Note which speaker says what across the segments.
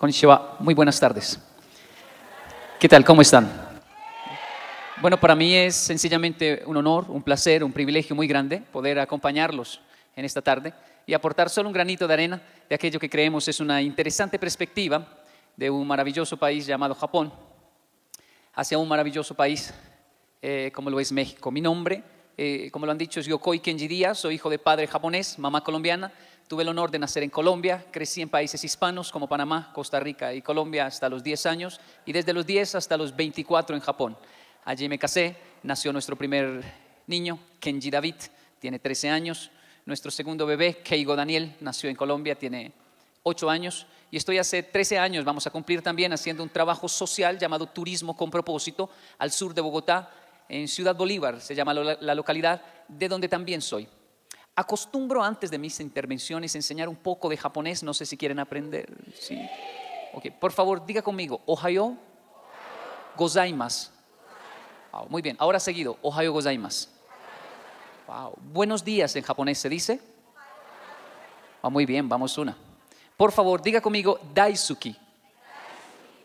Speaker 1: Konnichiwa, muy buenas tardes. ¿Qué tal? ¿Cómo están? Bueno, para mí es sencillamente un honor, un placer, un privilegio muy grande poder acompañarlos en esta tarde y aportar solo un granito de arena de aquello que creemos es una interesante perspectiva de un maravilloso país llamado Japón hacia un maravilloso país eh, como lo es México. Mi nombre, eh, como lo han dicho, es Yokoi Kenji Díaz, soy hijo de padre japonés, mamá colombiana. Tuve el honor de nacer en Colombia, crecí en países hispanos como Panamá, Costa Rica y Colombia hasta los 10 años y desde los 10 hasta los 24 en Japón. Allí me casé, nació nuestro primer niño, Kenji David, tiene 13 años. Nuestro segundo bebé, Keigo Daniel, nació en Colombia, tiene 8 años. Y estoy hace 13 años, vamos a cumplir también, haciendo un trabajo social llamado Turismo con propósito al sur de Bogotá, en Ciudad Bolívar, se llama la localidad, de donde también soy. Acostumbro antes de mis intervenciones enseñar un poco de japonés, no sé si quieren aprender. ¿sí? Okay. Por favor, diga conmigo, ohayo gozaimasu. Wow, muy bien, ahora seguido, ohayo gozaimasu. Wow. Buenos días en japonés se dice. Oh, muy bien, vamos una. Por favor, diga conmigo daisuki.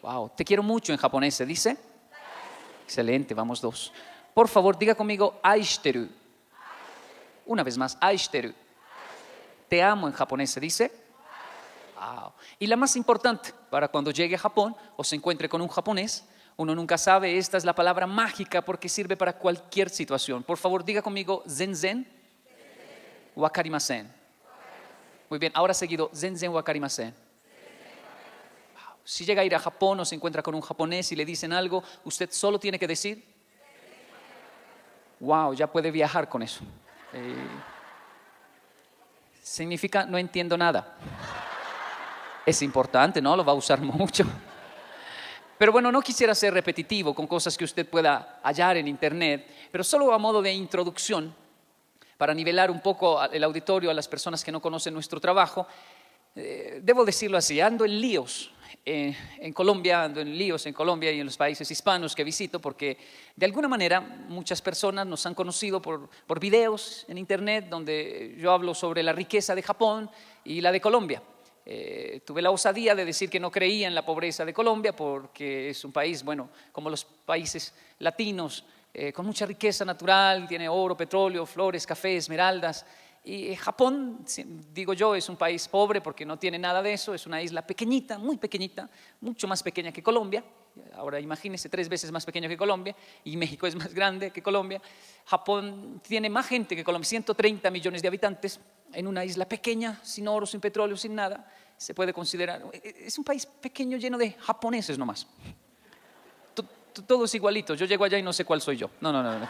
Speaker 1: Wow, te quiero mucho en japonés se dice. Excelente, vamos dos. Por favor, diga conmigo aishiteru. Una vez más, aishiteru. Te amo en japonés se dice. Wow. Y la más importante, para cuando llegue a Japón o se encuentre con un japonés, uno nunca sabe, esta es la palabra mágica porque sirve para cualquier situación. Por favor, diga conmigo zen zen, wakarimasen. Muy bien, ahora seguido, zen zen wakarimasen. Wow. Si llega a ir a Japón o se encuentra con un japonés y le dicen algo, usted solo tiene que decir, wow, ya puede viajar con eso. Eh, significa no entiendo nada. Es importante, ¿no? Lo va a usar mucho. Pero bueno, no quisiera ser repetitivo con cosas que usted pueda hallar en Internet, pero solo a modo de introducción, para nivelar un poco el auditorio a las personas que no conocen nuestro trabajo, eh, debo decirlo así, ando en líos eh, en Colombia, ando en líos en Colombia y en los países hispanos que visito, porque de alguna manera muchas personas nos han conocido por, por videos en Internet donde yo hablo sobre la riqueza de Japón y la de Colombia. Eh, tuve la osadía de decir que no creía en la pobreza de Colombia porque es un país, bueno, como los países latinos, eh, con mucha riqueza natural, tiene oro, petróleo, flores, café, esmeraldas. Y Japón, digo yo, es un país pobre porque no tiene nada de eso, es una isla pequeñita, muy pequeñita, mucho más pequeña que Colombia. Ahora imagínense, tres veces más pequeño que Colombia, y México es más grande que Colombia. Japón tiene más gente que Colombia, 130 millones de habitantes, en una isla pequeña, sin oro, sin petróleo, sin nada. Se puede considerar, es un país pequeño lleno de japoneses nomás. Todos igualitos, yo llego allá y no sé cuál soy yo. No, no, no. no.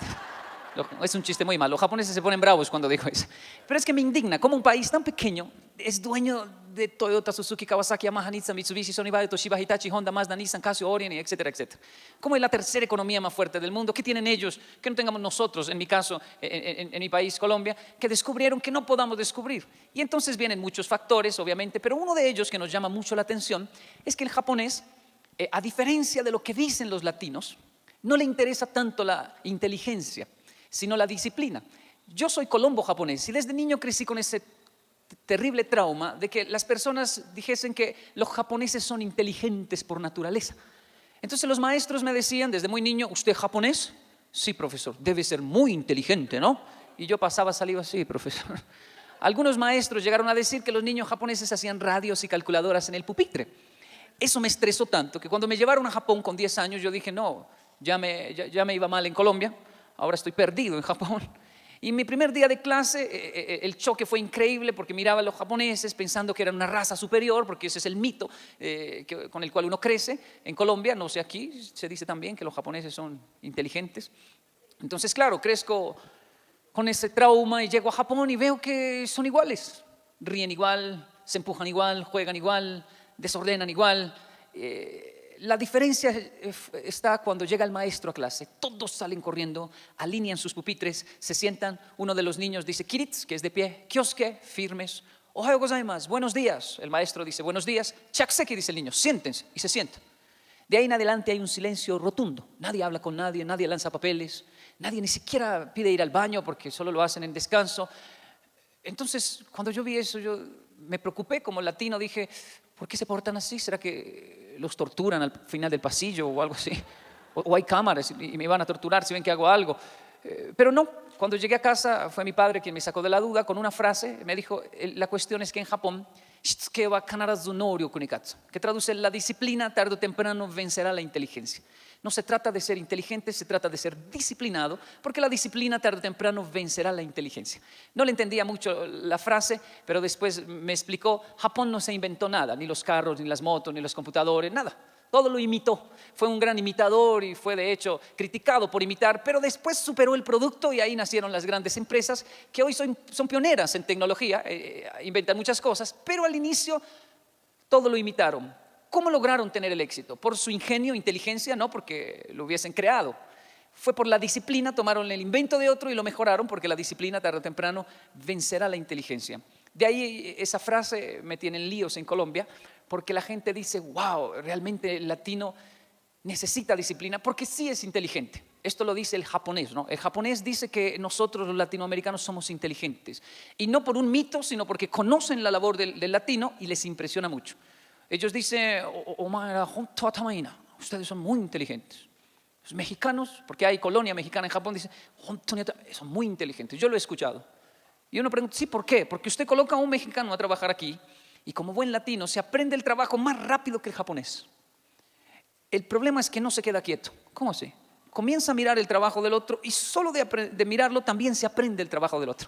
Speaker 1: Es un chiste muy malo. Los japoneses se ponen bravos cuando digo eso. Pero es que me indigna cómo un país tan pequeño es dueño de Toyota, Suzuki, Kawasaki, Yamaha, Nissan, Mitsubishi, Sony, Toshiba, Hitachi, Honda, Mazda, Nissan, Casio, Orion, etcétera, etcétera. ¿Cómo es la tercera economía más fuerte del mundo? ¿Qué tienen ellos que no tengamos nosotros, en mi caso, en, en mi país, Colombia, que descubrieron que no podamos descubrir? Y entonces vienen muchos factores, obviamente, pero uno de ellos que nos llama mucho la atención es que el japonés, eh, a diferencia de lo que dicen los latinos, no le interesa tanto la inteligencia sino la disciplina. Yo soy colombo japonés y desde niño crecí con ese terrible trauma de que las personas dijesen que los japoneses son inteligentes por naturaleza. Entonces los maestros me decían desde muy niño, ¿usted es japonés? Sí, profesor, debe ser muy inteligente, ¿no? Y yo pasaba saliva así, profesor. Algunos maestros llegaron a decir que los niños japoneses hacían radios y calculadoras en el pupitre. Eso me estresó tanto que cuando me llevaron a Japón con 10 años yo dije, no, ya me, ya me iba mal en Colombia, ahora estoy perdido en Japón. Y mi primer día de clase, eh, eh, el choque fue increíble porque miraba a los japoneses pensando que eran una raza superior, porque ese es el mito eh, con el cual uno crece. En Colombia, no sé aquí, se dice también que los japoneses son inteligentes. Entonces, claro, crezco con ese trauma y llego a Japón y veo que son iguales. Ríen igual, se empujan igual, juegan igual, desordenan igual. Eh, la diferencia está cuando llega el maestro a clase. Todos salen corriendo, alinean sus pupitres, se sientan. Uno de los niños dice, Kiritz, que es de pie, Kioske, firmes. Ohayo gozaimasu, buenos días. El maestro dice, buenos días. Chakseki, dice el niño, siéntense. Y se sientan. De ahí en adelante hay un silencio rotundo. Nadie habla con nadie, nadie lanza papeles, nadie ni siquiera pide ir al baño porque solo lo hacen en descanso. Entonces, cuando yo vi eso, yo me preocupé como latino, dije, ¿por qué se portan así? ¿Será que los torturan al final del pasillo o algo así? O, hay cámaras y me van a torturar si ven que hago algo. Eh, pero no, cuando llegué a casa fue mi padre quien me sacó de la duda con una frase, me dijo, la cuestión es que en Japón, que traduce la disciplina tarde o temprano vencerá la inteligencia. No se trata de ser inteligente, se trata de ser disciplinado, porque la disciplina tarde o temprano vencerá la inteligencia. No le entendía mucho la frase, pero después me explicó, Japón no se inventó nada, ni los carros, ni las motos, ni los computadores, nada. Todo lo imitó. Fue un gran imitador y fue de hecho criticado por imitar, pero después superó el producto y ahí nacieron las grandes empresas que hoy son, pioneras en tecnología, eh, inventan muchas cosas, pero al inicio todo lo imitaron ¿Cómo lograron tener el éxito? ¿Por su ingenio, inteligencia? No, porque lo hubiesen creado. Fue por la disciplina, tomaron el invento de otro y lo mejoraron porque la disciplina tarde o temprano vencerá la inteligencia. De ahí esa frase me tiene en líos en Colombia porque la gente dice, wow, realmente el latino necesita disciplina porque sí es inteligente. Esto lo dice el japonés, ¿no? El japonés dice que nosotros los latinoamericanos somos inteligentes. Y no por un mito, sino porque conocen la labor del latino y les impresiona mucho. Ellos dicen, ustedes son muy inteligentes. Los mexicanos, porque hay colonia mexicana en Japón, dicen, son muy inteligentes. Yo lo he escuchado. Y uno pregunta, sí, ¿por qué? Porque usted coloca a un mexicano a trabajar aquí y como buen latino se aprende el trabajo más rápido que el japonés. El problema es que no se queda quieto. ¿Cómo así? Comienza a mirar el trabajo del otro y solo de, de mirarlo también se aprende el trabajo del otro.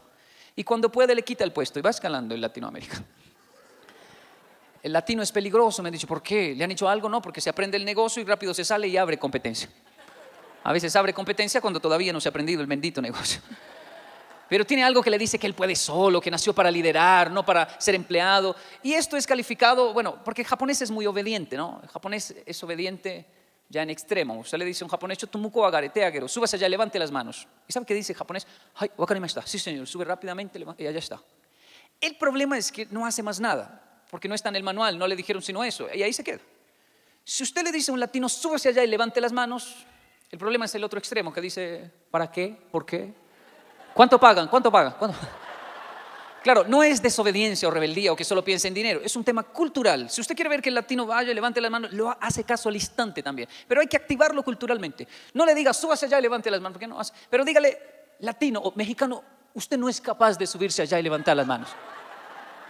Speaker 1: Y cuando puede le quita el puesto y va escalando en Latinoamérica. El latino es peligroso, me han dicho, ¿por qué? ¿Le han hecho algo? No, porque se aprende el negocio y rápido se sale y abre competencia. A veces abre competencia cuando todavía no se ha aprendido el bendito negocio. Pero tiene algo que le dice que él puede solo, que nació para liderar, no para ser empleado. Y esto es calificado, bueno, porque japonés es muy obediente, ¿no? El japonés es obediente ya en extremo. Usted le dice a un japonés, tumuko agarete agero, súbase allá, levante las manos. ¿Y sabe qué dice japonés? Ay, está. Sí, señor, sube rápidamente y allá está. El problema es que no hace más nada porque no está en el manual, no le dijeron sino eso, y ahí se queda. Si usted le dice a un latino, súbase allá y levante las manos, el problema es el otro extremo que dice, ¿para qué? ¿Por qué? ¿Cuánto pagan? ¿Cuánto pagan? Claro, no es desobediencia o rebeldía o que solo piense en dinero, es un tema cultural. Si usted quiere ver que el latino vaya y levante las manos, lo hace caso al instante también. Pero hay que activarlo culturalmente. No le diga, súbase allá y levante las manos, porque no hace. Pero dígale, latino o mexicano, usted no es capaz de subirse allá y levantar las manos.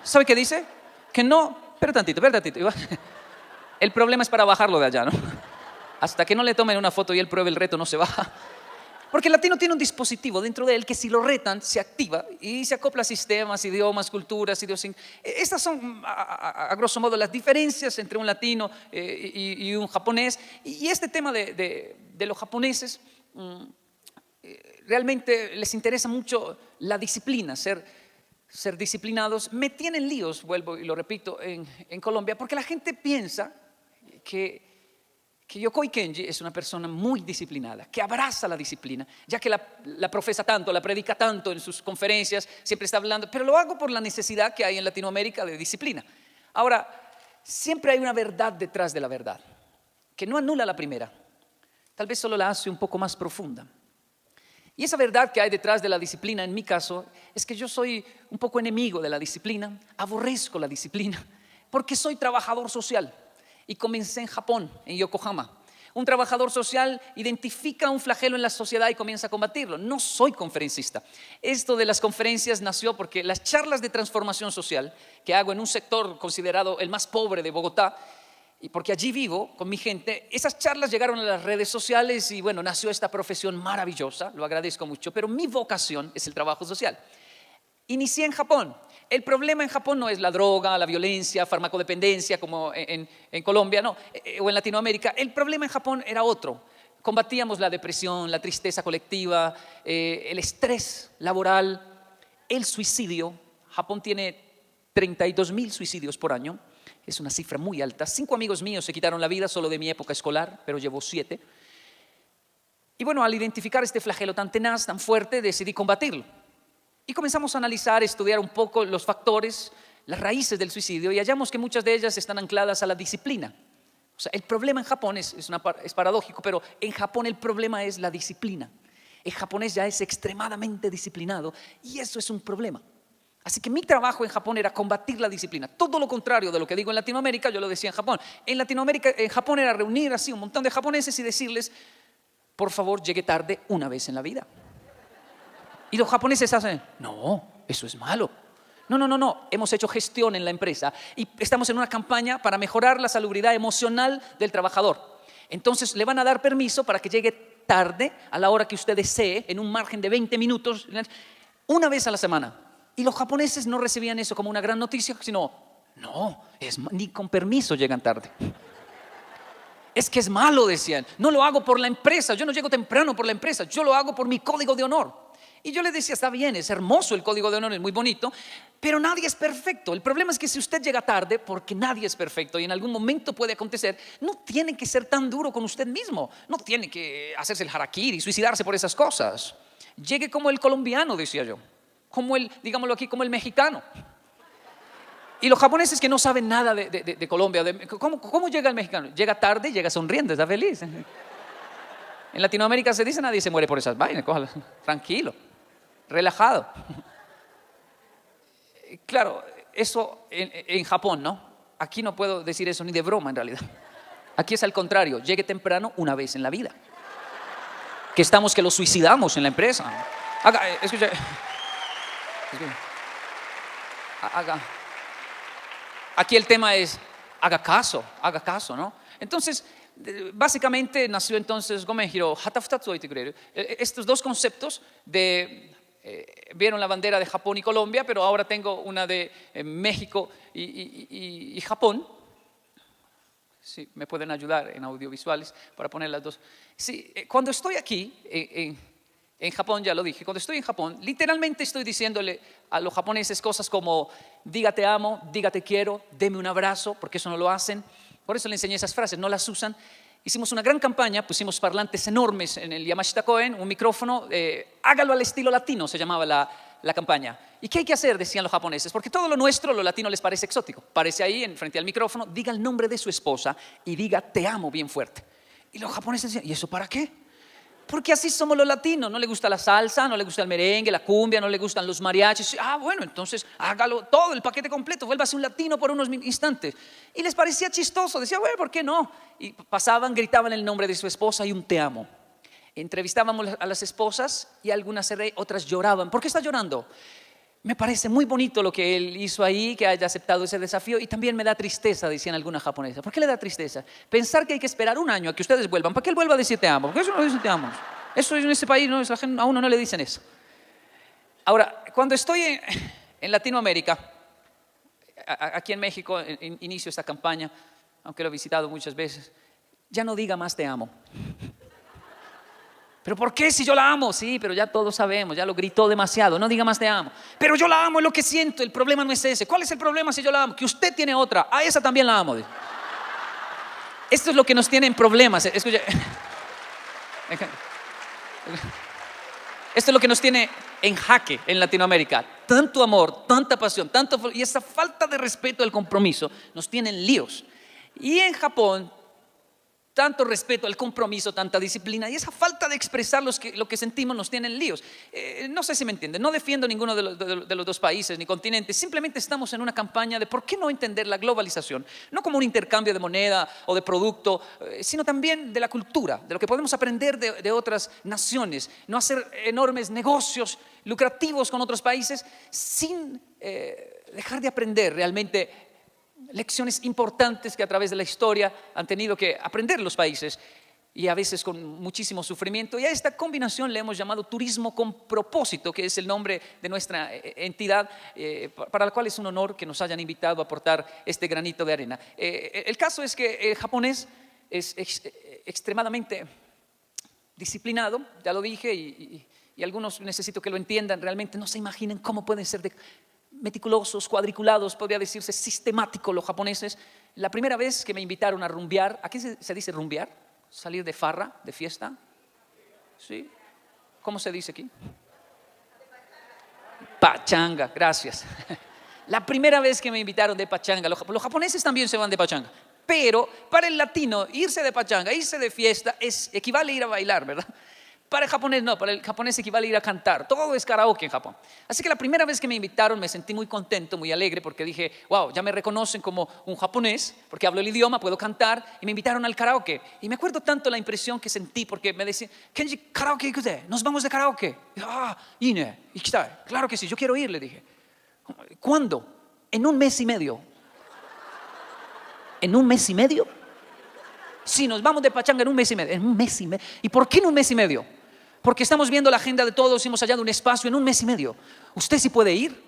Speaker 1: ¿Sabe qué dice? Que no, pero tantito, pero tantito. El problema es para bajarlo de allá, ¿no? Hasta que no le tomen una foto y él pruebe el reto, no se baja. Porque el latino tiene un dispositivo dentro de él que si lo retan, se activa y se acopla a sistemas, idiomas, culturas, idiosincrasias. Estas son, a, grosso modo, las diferencias entre un latino eh, y, un japonés. Y, este tema de, los japoneses, mm, eh, realmente les interesa mucho la disciplina, ser ser disciplinados, me tienen líos, vuelvo y lo repito, en, Colombia, porque la gente piensa que, que Yokoi Kenji es una persona muy disciplinada, que abraza la disciplina, ya que la, profesa tanto, la predica tanto en sus conferencias, siempre está hablando, pero lo hago por la necesidad que hay en Latinoamérica de disciplina. Ahora, siempre hay una verdad detrás de la verdad, que no anula la primera, tal vez solo la hace un poco más profunda. Y esa verdad que hay detrás de la disciplina, en mi caso, es que yo soy un poco enemigo de la disciplina, aborrezco la disciplina, porque soy trabajador social y comencé en Japón, en Yokohama. Un trabajador social identifica un flagelo en la sociedad y comienza a combatirlo. No soy conferencista. Esto de las conferencias nació porque las charlas de transformación social que hago en un sector considerado el más pobre de Bogotá, y porque allí vivo con mi gente, esas charlas llegaron a las redes sociales y bueno, nació esta profesión maravillosa, lo agradezco mucho, pero mi vocación es el trabajo social. Inicié en Japón. El problema en Japón no es la droga, la violencia, farmacodependencia como en, Colombia no, eh, eh, o en Latinoamérica. El problema en Japón era otro. Combatíamos la depresión, la tristeza colectiva, eh, el estrés laboral, el suicidio. Japón tiene 32 mil suicidios por año es una cifra muy alta. Cinco amigos míos se quitaron la vida solo de mi época escolar, pero llevo siete. Y bueno, al identificar este flagelo tan tenaz, tan fuerte, decidí combatirlo. Y comenzamos a analizar, estudiar un poco los factores, las raíces del suicidio, y hallamos que muchas de ellas están ancladas a la disciplina. O sea, el problema en Japón es, es paradójico, pero en Japón el problema es la disciplina. El japonés ya es extremadamente disciplinado y eso es un problema. Así que mi trabajo en Japón era combatir la disciplina. Todo lo contrario de lo que digo en Latinoamérica, yo lo decía en Japón. En Latinoamérica, en Japón era reunir así un montón de japoneses y decirles, por favor, llegue tarde una vez en la vida. Y los japoneses hacen, no, eso es malo. No, no, no, no. Hemos hecho gestión en la empresa y estamos en una campaña para mejorar la salubridad emocional del trabajador. Entonces le van a dar permiso para que llegue tarde a la hora que usted desee, en un margen de 20 minutos, una vez a la semana. Y los japoneses no recibían eso como una gran noticia, sino, no, es, ni con permiso llegan tarde. Es que es malo, decían. No lo hago por la empresa, yo no llego temprano por la empresa, yo lo hago por mi código de honor. Y yo le decía, está bien, es hermoso el código de honor, es muy bonito, pero nadie es perfecto. El problema es que si usted llega tarde, porque nadie es perfecto y en algún momento puede acontecer, no tiene que ser tan duro con usted mismo, no tiene que hacerse el harakiri, suicidarse por esas cosas. Llegue como el colombiano, decía yo, como el, digámoslo aquí, como el mexicano. Y los japoneses que no saben nada de, Colombia, ¿cómo, ¿cómo, llega el mexicano? Llega tarde, llega sonriendo, está feliz. En Latinoamérica se dice, nadie se muere por esas vainas, tranquilo relajado. Claro, eso en, Japón, ¿no? Aquí no puedo decir eso ni de broma en realidad. Aquí es al contrario, llegue temprano una vez en la vida. Que estamos que lo suicidamos en la empresa. Eh, escucha. Haga. Aquí el tema es, haga caso, haga caso, ¿no? Entonces, básicamente nació entonces Gomejiro, e, e, estos dos conceptos de eh, vieron la bandera de Japón y Colombia, pero ahora tengo una de eh, México y, Japón. Sí, me pueden ayudar en audiovisuales para poner las dos. Sí, eh, cuando estoy aquí, en, Japón, ya lo dije, cuando estoy en Japón, literalmente estoy diciéndole a los japoneses cosas como, dígate amo, dígate quiero, deme un abrazo, porque eso no lo hacen. Por eso le enseñé esas frases, no las usan. Hicimos una gran campaña, pusimos parlantes enormes en el Yamashita Koen, un micrófono, eh, hágalo al estilo latino, se llamaba la, la, campaña. ¿Y qué hay que hacer? Decían los japoneses, porque todo lo nuestro, lo latino les parece exótico. Parece ahí, en frente al micrófono, diga el nombre de su esposa y diga te amo bien fuerte. Y los japoneses decían, ¿y eso para qué? Porque así somos los latinos, no le gusta la salsa, no le gusta el merengue, la cumbia, no le gustan los mariachis. Ah, bueno, entonces hágalo todo, el paquete completo, vuélvase un latino por unos instantes. Y les parecía chistoso, decía, bueno, ¿por qué no? Y pasaban, gritaban el nombre de su esposa y un te amo. Entrevistábamos a las esposas y algunas otras lloraban. ¿Por qué está llorando? Me parece muy bonito lo que él hizo ahí, que haya aceptado ese desafío y también me da tristeza, decían algunas japonesas. ¿Por qué le da tristeza? Pensar que hay que esperar un año a que ustedes vuelvan, ¿para qué él vuelva a decir te amo? Porque eso no dice te amo. Eso en ese país no, a uno no le dicen eso. Ahora, cuando estoy en, Latinoamérica, aquí en México, inicio esta campaña, aunque lo he visitado muchas veces, ya no diga más te amo. ¿Pero por qué si yo la amo? Sí, pero ya todos sabemos, ya lo gritó demasiado, no diga más te amo. Pero yo la amo, es lo que siento, el problema no es ese. ¿Cuál es el problema si yo la amo? Que usted tiene otra, a esa también la amo. Esto es lo que nos tiene en problemas. Escucha. Esto es lo que nos tiene en jaque en Latinoamérica. Tanto amor, tanta pasión, tanto y esa falta de respeto al compromiso nos tiene en líos. Y en Japón tanto respeto al compromiso, tanta disciplina y esa falta de expresar lo que sentimos nos tiene en líos. Eh, no sé si me entienden, no defiendo ninguno de los, dos países ni continentes, simplemente estamos en una campaña de por qué no entender la globalización, no como un intercambio de moneda o de producto, eh, sino también de la cultura, de lo que podemos aprender de, otras naciones, no hacer enormes negocios lucrativos con otros países sin eh, dejar de aprender realmente lecciones importantes que a través de la historia han tenido que aprender los países y a veces con muchísimo sufrimiento. Y a esta combinación le hemos llamado turismo con propósito, que es el nombre de nuestra eh, entidad, eh, para la cual es un honor que nos hayan invitado a aportar este granito de arena. Eh, el caso es que el japonés es extremadamente disciplinado, ya lo dije, y, algunos necesito que lo entiendan, realmente no se imaginen cómo pueden ser de meticulosos, cuadriculados, podría decirse sistemáticos los japoneses. La primera vez que me invitaron a rumbear, ¿aquí se, se dice rumbear? Salir de farra, de fiesta. ¿Sí? ¿Cómo se dice aquí? Pachanga, gracias. La primera vez que me invitaron de pachanga, los, japoneses también se van de pachanga, pero para el latino irse de pachanga, irse de fiesta, es, equivale a ir a bailar, ¿verdad? Para el japonés no, para el japonés equivale a ir a cantar. Todo es karaoke en Japón. Así que la primera vez que me invitaron me sentí muy contento, muy alegre, porque dije, wow, ya me reconocen como un japonés, porque hablo el idioma, puedo cantar, y me invitaron al karaoke. Y me acuerdo tanto la impresión que sentí, porque me decían, Kenji, karaoke ikute, nos vamos de karaoke. Y, ah, ine, ikitai. Claro que sí, yo quiero ir, le dije. ¿Cuándo? En un mes y medio. ¿En un mes y medio? Sí, nos vamos de pachanga en un mes y medio. En un mes y medio. ¿Y por qué en un mes y medio? Porque estamos viendo la agenda de todos y hemos hallado un espacio en un mes y medio. ¿Usted sí puede ir?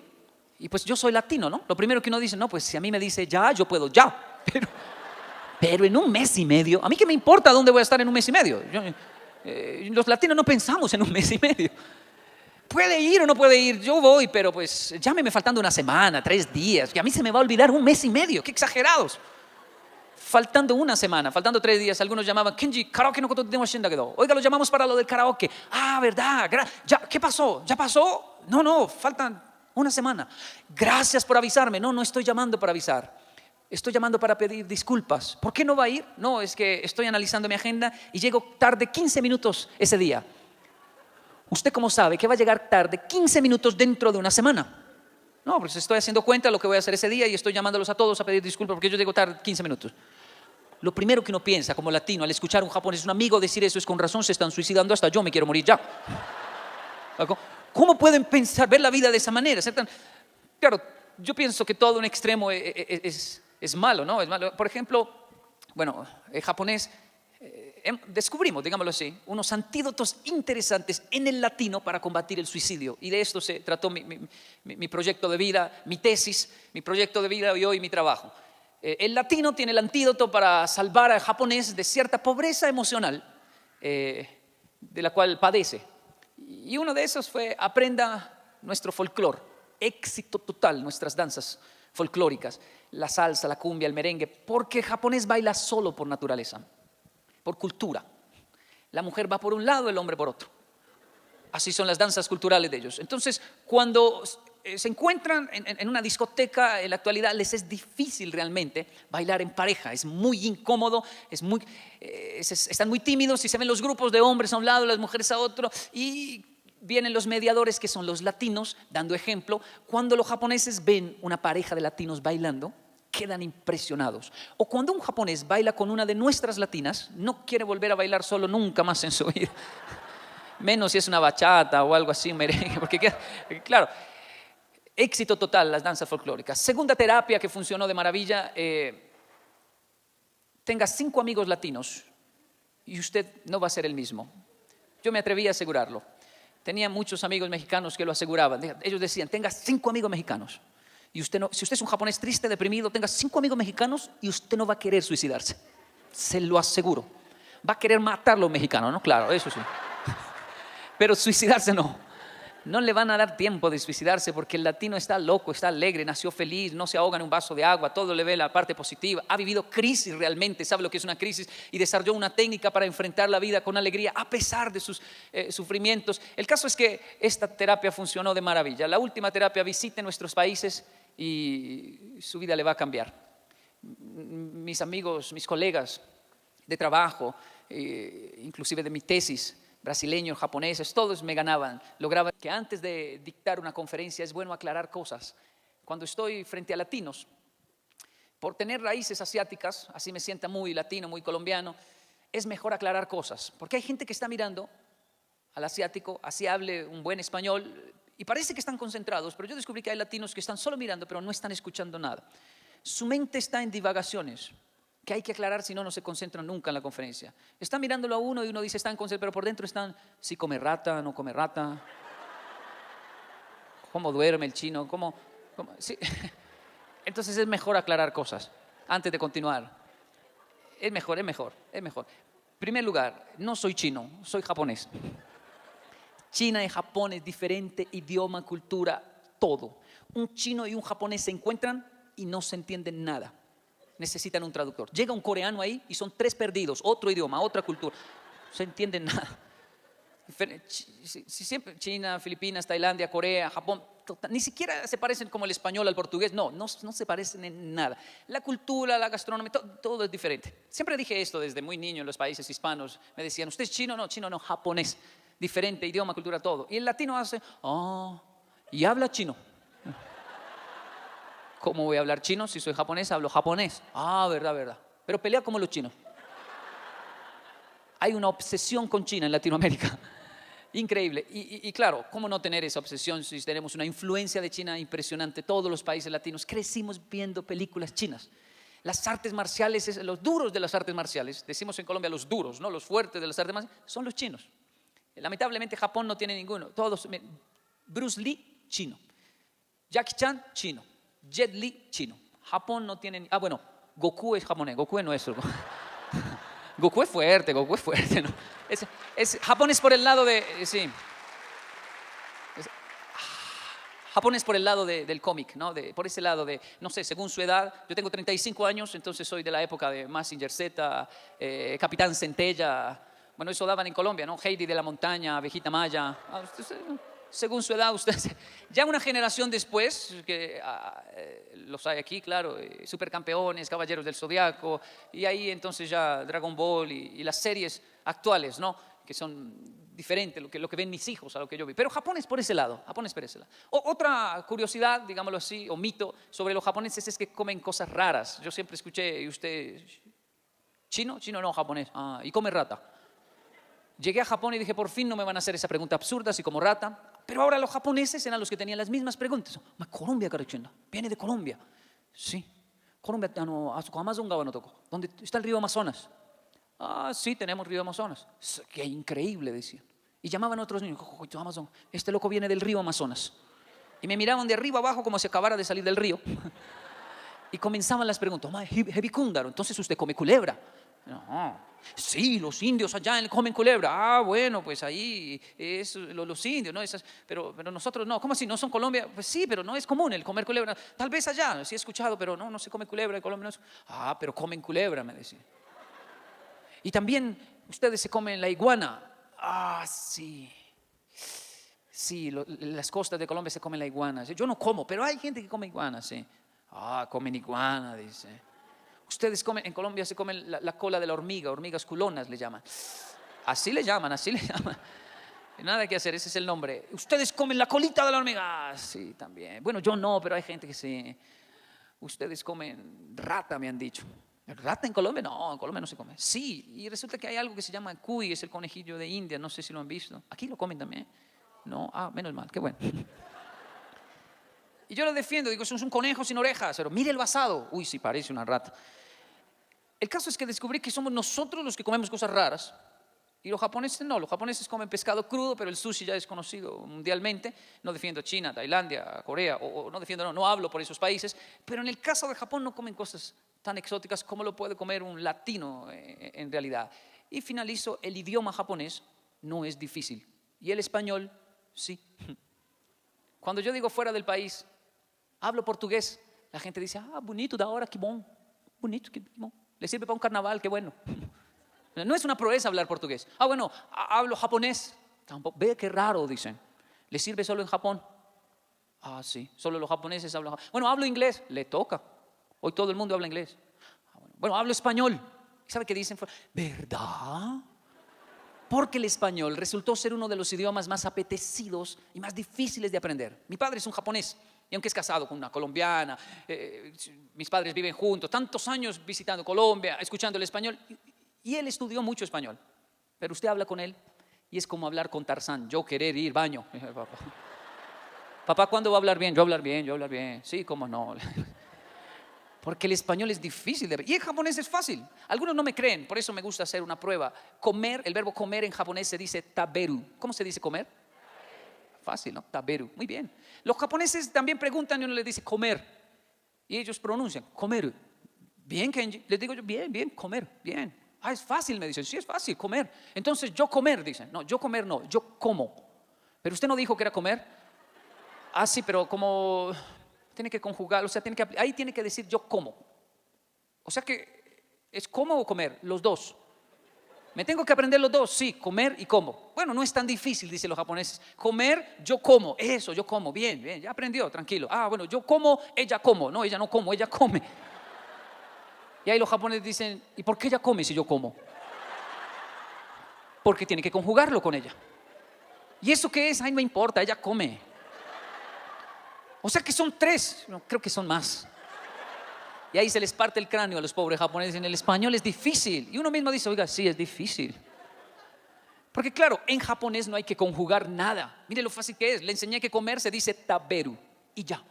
Speaker 1: Y pues yo soy latino, ¿no? Lo primero que uno dice, no, pues si a mí me dice ya, yo puedo ya. Pero, pero en un mes y medio, ¿a mí qué me importa dónde voy a estar en un mes y medio? Eh, los latinos no pensamos en un mes y medio. ¿Puede ir o no puede ir? Yo voy, pero pues llámeme faltando una semana, tres días, que a mí se me va a olvidar un mes y medio, qué exagerados faltando una semana, faltando tres días, algunos llamaban, Kenji, karaoke no tenemos Oiga, lo llamamos para lo del karaoke. Ah, ¿verdad? Ya, ¿Qué pasó? ¿Ya pasó? No, no, faltan una semana. Gracias por avisarme. No, no estoy llamando para avisar. Estoy llamando para pedir disculpas. ¿Por qué no va a ir? No, es que estoy analizando mi agenda y llego tarde 15 minutos ese día. ¿Usted cómo sabe que va a llegar tarde 15 minutos dentro de una semana? No, pues estoy haciendo cuenta de lo que voy a hacer ese día y estoy llamándolos a todos a pedir disculpas porque yo llego tarde 15 minutos lo primero que uno piensa como latino al escuchar a un japonés, un amigo decir eso es con razón, se están suicidando, hasta yo me quiero morir ya. ¿Cómo pueden pensar, ver la vida de esa manera? Claro, yo pienso que todo un extremo e, e, e, es, malo, ¿no? Es malo. Por ejemplo, bueno, el japonés, eh, em, descubrimos, digámoslo así, unos antídotos interesantes en el latino para combatir el suicidio. Y de esto se trató mi, mi proyecto de vida, mi tesis, mi proyecto de vida y hoy mi trabajo. Eh, el latino tiene el antídoto para salvar al japonés de cierta pobreza emocional eh, de la cual padece. Y uno de esos fue aprenda nuestro folclore, éxito total, nuestras danzas folclóricas, la salsa, la cumbia, el merengue, porque el japonés baila solo por naturaleza, por cultura. La mujer va por un lado, el hombre por otro. Así son las danzas culturales de ellos. Entonces, cuando eh, se encuentran en, una discoteca en la actualidad, les es difícil realmente bailar en pareja, es muy incómodo, es muy, eh, están muy tímidos y se ven los grupos de hombres a un lado, las mujeres a otro, y vienen los mediadores que son los latinos, dando ejemplo, cuando los japoneses ven una pareja de latinos bailando, quedan impresionados. O cuando un japonés baila con una de nuestras latinas, no quiere volver a bailar solo nunca más en su vida. Menos si es una bachata o algo así, merengue, porque claro, Éxito total las danzas folclóricas. Segunda terapia que funcionó de maravilla, eh, tenga cinco amigos latinos y usted no va a ser el mismo. Yo me atreví a asegurarlo. Tenía muchos amigos mexicanos que lo aseguraban. Ellos decían, tenga cinco amigos mexicanos. Y usted no, si usted es un japonés triste, deprimido, tenga cinco amigos mexicanos y usted no va a querer suicidarse. Se lo aseguro. Va a querer matar a los mexicanos, ¿no? Claro, eso sí. Pero suicidarse no no le van a dar tiempo de suicidarse porque el latino está loco, está alegre, nació feliz, no se ahoga en un vaso de agua, todo le ve la parte positiva, ha vivido crisis realmente, sabe lo que es una crisis y desarrolló una técnica para enfrentar la vida con alegría a pesar de sus eh, sufrimientos. El caso es que esta terapia funcionó de maravilla. La última terapia visite nuestros países y su vida le va a cambiar. Mis amigos, mis colegas de trabajo, eh, inclusive de mi tesis, brasileños, japoneses, todos me ganaban. Lograba que antes de dictar una conferencia es bueno aclarar cosas. Cuando estoy frente a latinos, por tener raíces asiáticas, así me sienta muy latino, muy colombiano, es mejor aclarar cosas. Porque hay gente que está mirando al asiático, así hable un buen español, y parece que están concentrados, pero yo descubrí que hay latinos que están solo mirando, pero no están escuchando nada. Su mente está en divagaciones que hay que aclarar si no, no se concentran nunca en la conferencia. Están mirándolo a uno y uno dice, están concentrados, pero por dentro están, si come rata, no come rata, cómo duerme el chino, cómo... Entonces es mejor aclarar cosas antes de continuar. Es mejor, es mejor, es mejor. En primer lugar, no soy chino, soy japonés. China y Japón es diferente, idioma, cultura, todo. Un chino y un japonés se encuentran y no se entienden nada necesitan un traductor. Llega un coreano ahí y son tres perdidos, otro idioma, otra cultura. No se entienden nada. siempre China, Filipinas, Tailandia, Corea, Japón, ni siquiera se parecen como el español al portugués, no, no, se parecen en nada. La cultura, la gastronomía, todo, es diferente. Siempre dije esto desde muy niño en los países hispanos. Me decían, ¿usted es chino? No, chino no, japonés. diferente, idioma, cultura, todo. Y el latino hace, oh, y habla chino. ¿Cómo voy a hablar chino? Si soy japonés, hablo japonés. Ah, verdad, verdad. Pero pelea como los chinos. Hay una obsesión con China en Latinoamérica. Increíble. Y, claro, ¿cómo no tener esa obsesión si tenemos una influencia de China impresionante? Todos los países latinos crecimos viendo películas chinas. Las artes marciales, los duros de las artes marciales, decimos en Colombia los duros, ¿no? los fuertes de las artes marciales, son los chinos. Lamentablemente Japón no tiene ninguno. Todos, Bruce Lee, chino. Jackie Chan, chino. Jet Li, chino. Japón no tiene... Ah, bueno, Goku es japonés, Goku es nuestro. Goku es fuerte, Goku es fuerte. ¿no? Es, Japón es por el lado de... Eh, sí. Japón es por el lado del cómic, ¿no? por ese lado de, no sé, según su edad. Yo tengo 35 años, entonces soy de la época de Massinger Z, eh, Capitán Centella. Bueno, eso daban en Colombia, ¿no? Heidi de la Montaña, Abejita Maya. Según su edad, ustedes, ya una generación después, que ah, eh, los hay aquí, claro, eh, supercampeones, caballeros del zodiaco, y ahí entonces ya Dragon Ball y, las series actuales, ¿no? Que son diferentes, lo que, lo que ven mis hijos a lo que yo vi. Pero Japón es por ese lado, Japón es por ese lado. otra curiosidad, digámoslo así, o mito sobre los japoneses es que comen cosas raras. Yo siempre escuché, ¿y usted, chino? Chino no, japonés. Ah, y come rata. Llegué a Japón y dije, por fin no me van a hacer esa pregunta absurda, así como rata. Pero ahora los japoneses eran los que tenían las mismas preguntas. Ma Colombia, Colombia, viene de Colombia. Sí. Colombia, Amazon no tocó. ¿Dónde está el río Amazonas? Ah, sí, tenemos río Amazonas. Qué increíble, decían. Y llamaban a otros niños, Amazon, este loco viene del río Amazonas. Y me miraban de arriba abajo como si acabara de salir del río. y comenzaban las preguntas, entonces usted come culebra. No. Sí, los indios allá comen culebra. Ah, bueno, pues ahí es los, indios, ¿no? pero, pero nosotros no. ¿Cómo así? ¿No son Colombia? Pues sí, pero no es común el comer culebra. Tal vez allá, sí he escuchado, pero no, no se come culebra en Colombia. Ah, pero comen culebra, me decían. Y también ustedes se comen la iguana. Ah, sí. Sí, las costas de Colombia se comen la iguana. Yo no como, pero hay gente que come iguana, sí. Ah, comen iguana, dice. Ustedes comen, en Colombia se comen la, cola de la hormiga, hormigas culonas le llaman. Así le llaman, así le llaman. Nada que hacer, ese es el nombre. Ustedes comen la colita de la hormiga. Sí, también. Bueno, yo no, pero hay gente que sí. Ustedes comen rata, me han dicho. ¿Rata en Colombia? No, en Colombia no se come. Sí, y resulta que hay algo que se llama cuy, es el conejillo de India, no sé si lo han visto. Aquí lo comen también. No, ah, menos mal, qué bueno. Y yo lo defiendo, digo, es un conejo sin orejas, pero mire el basado. Uy, sí, parece una rata. El caso es que descubrí que somos nosotros los que comemos cosas raras y los japoneses no. Los japoneses comen pescado crudo, pero el sushi ya es conocido mundialmente. No defiendo China, Tailandia, Corea, o, no defiendo, no, no hablo por esos países. Pero en el caso de Japón no comen cosas tan exóticas como lo puede comer un latino eh, en realidad. Y finalizo, el idioma japonés no es difícil. Y el español, sí. Cuando yo digo fuera del país, hablo portugués, la gente dice, ah, bonito da hora, bon, bonito, bon. Le sirve para un carnaval, qué bueno. No es una proeza hablar portugués. Ah, bueno, hablo japonés. Tampoco. Ve qué raro, dicen. ¿Le sirve solo en Japón? Ah, sí, solo los japoneses hablan. Bueno, hablo inglés. Le toca. Hoy todo el mundo habla inglés. Ah, bueno, hablo español. ¿Sabe qué dicen? ¿Verdad? Porque el español resultó ser uno de los idiomas más apetecidos y más difíciles de aprender. Mi padre es un japonés. Y aunque es casado con una colombiana, eh, mis padres viven juntos, tantos años visitando Colombia, escuchando el español, y él estudió mucho español. Pero usted habla con él y es como hablar con Tarzán, yo querer ir baño. Papá, Papá ¿cuándo va a hablar bien? Yo hablar bien, yo hablar bien. Sí, cómo no. Porque el español es difícil de ver. Y el japonés es fácil. Algunos no me creen, por eso me gusta hacer una prueba. Comer, el verbo comer en japonés se dice taberu. ¿Cómo se dice comer? Fácil, ¿no? Taberu. Muy bien. Los japoneses también preguntan y uno les dice comer. Y ellos pronuncian comer. Bien, Kenji. Les digo yo, bien, bien, comer, bien. Ah, es fácil, me dicen. Sí, es fácil, comer. Entonces, yo comer, dicen. No, yo comer no, yo como. Pero usted no dijo que era comer. Ah, sí, pero como tiene que conjugar, o sea, tiene que, ahí tiene que decir yo como. O sea que es como o comer, los dos. ¿Me tengo que aprender los dos? Sí, comer y como. Bueno, no es tan difícil, dicen los japoneses. Comer, yo como. Eso, yo como. Bien, bien, ya aprendió, tranquilo. Ah, bueno, yo como, ella como. No, ella no como, ella come. Y ahí los japoneses dicen, ¿y por qué ella come si yo como? Porque tiene que conjugarlo con ella. ¿Y eso qué es? Ay, no importa, ella come. O sea que son tres, creo que son más. Y ahí se les parte el cráneo a los pobres japoneses. En el español es difícil. Y uno mismo dice, oiga, sí, es difícil. Porque claro, en japonés no hay que conjugar nada. Mire lo fácil que es. Le enseñé que comer se dice taberu. Y ya.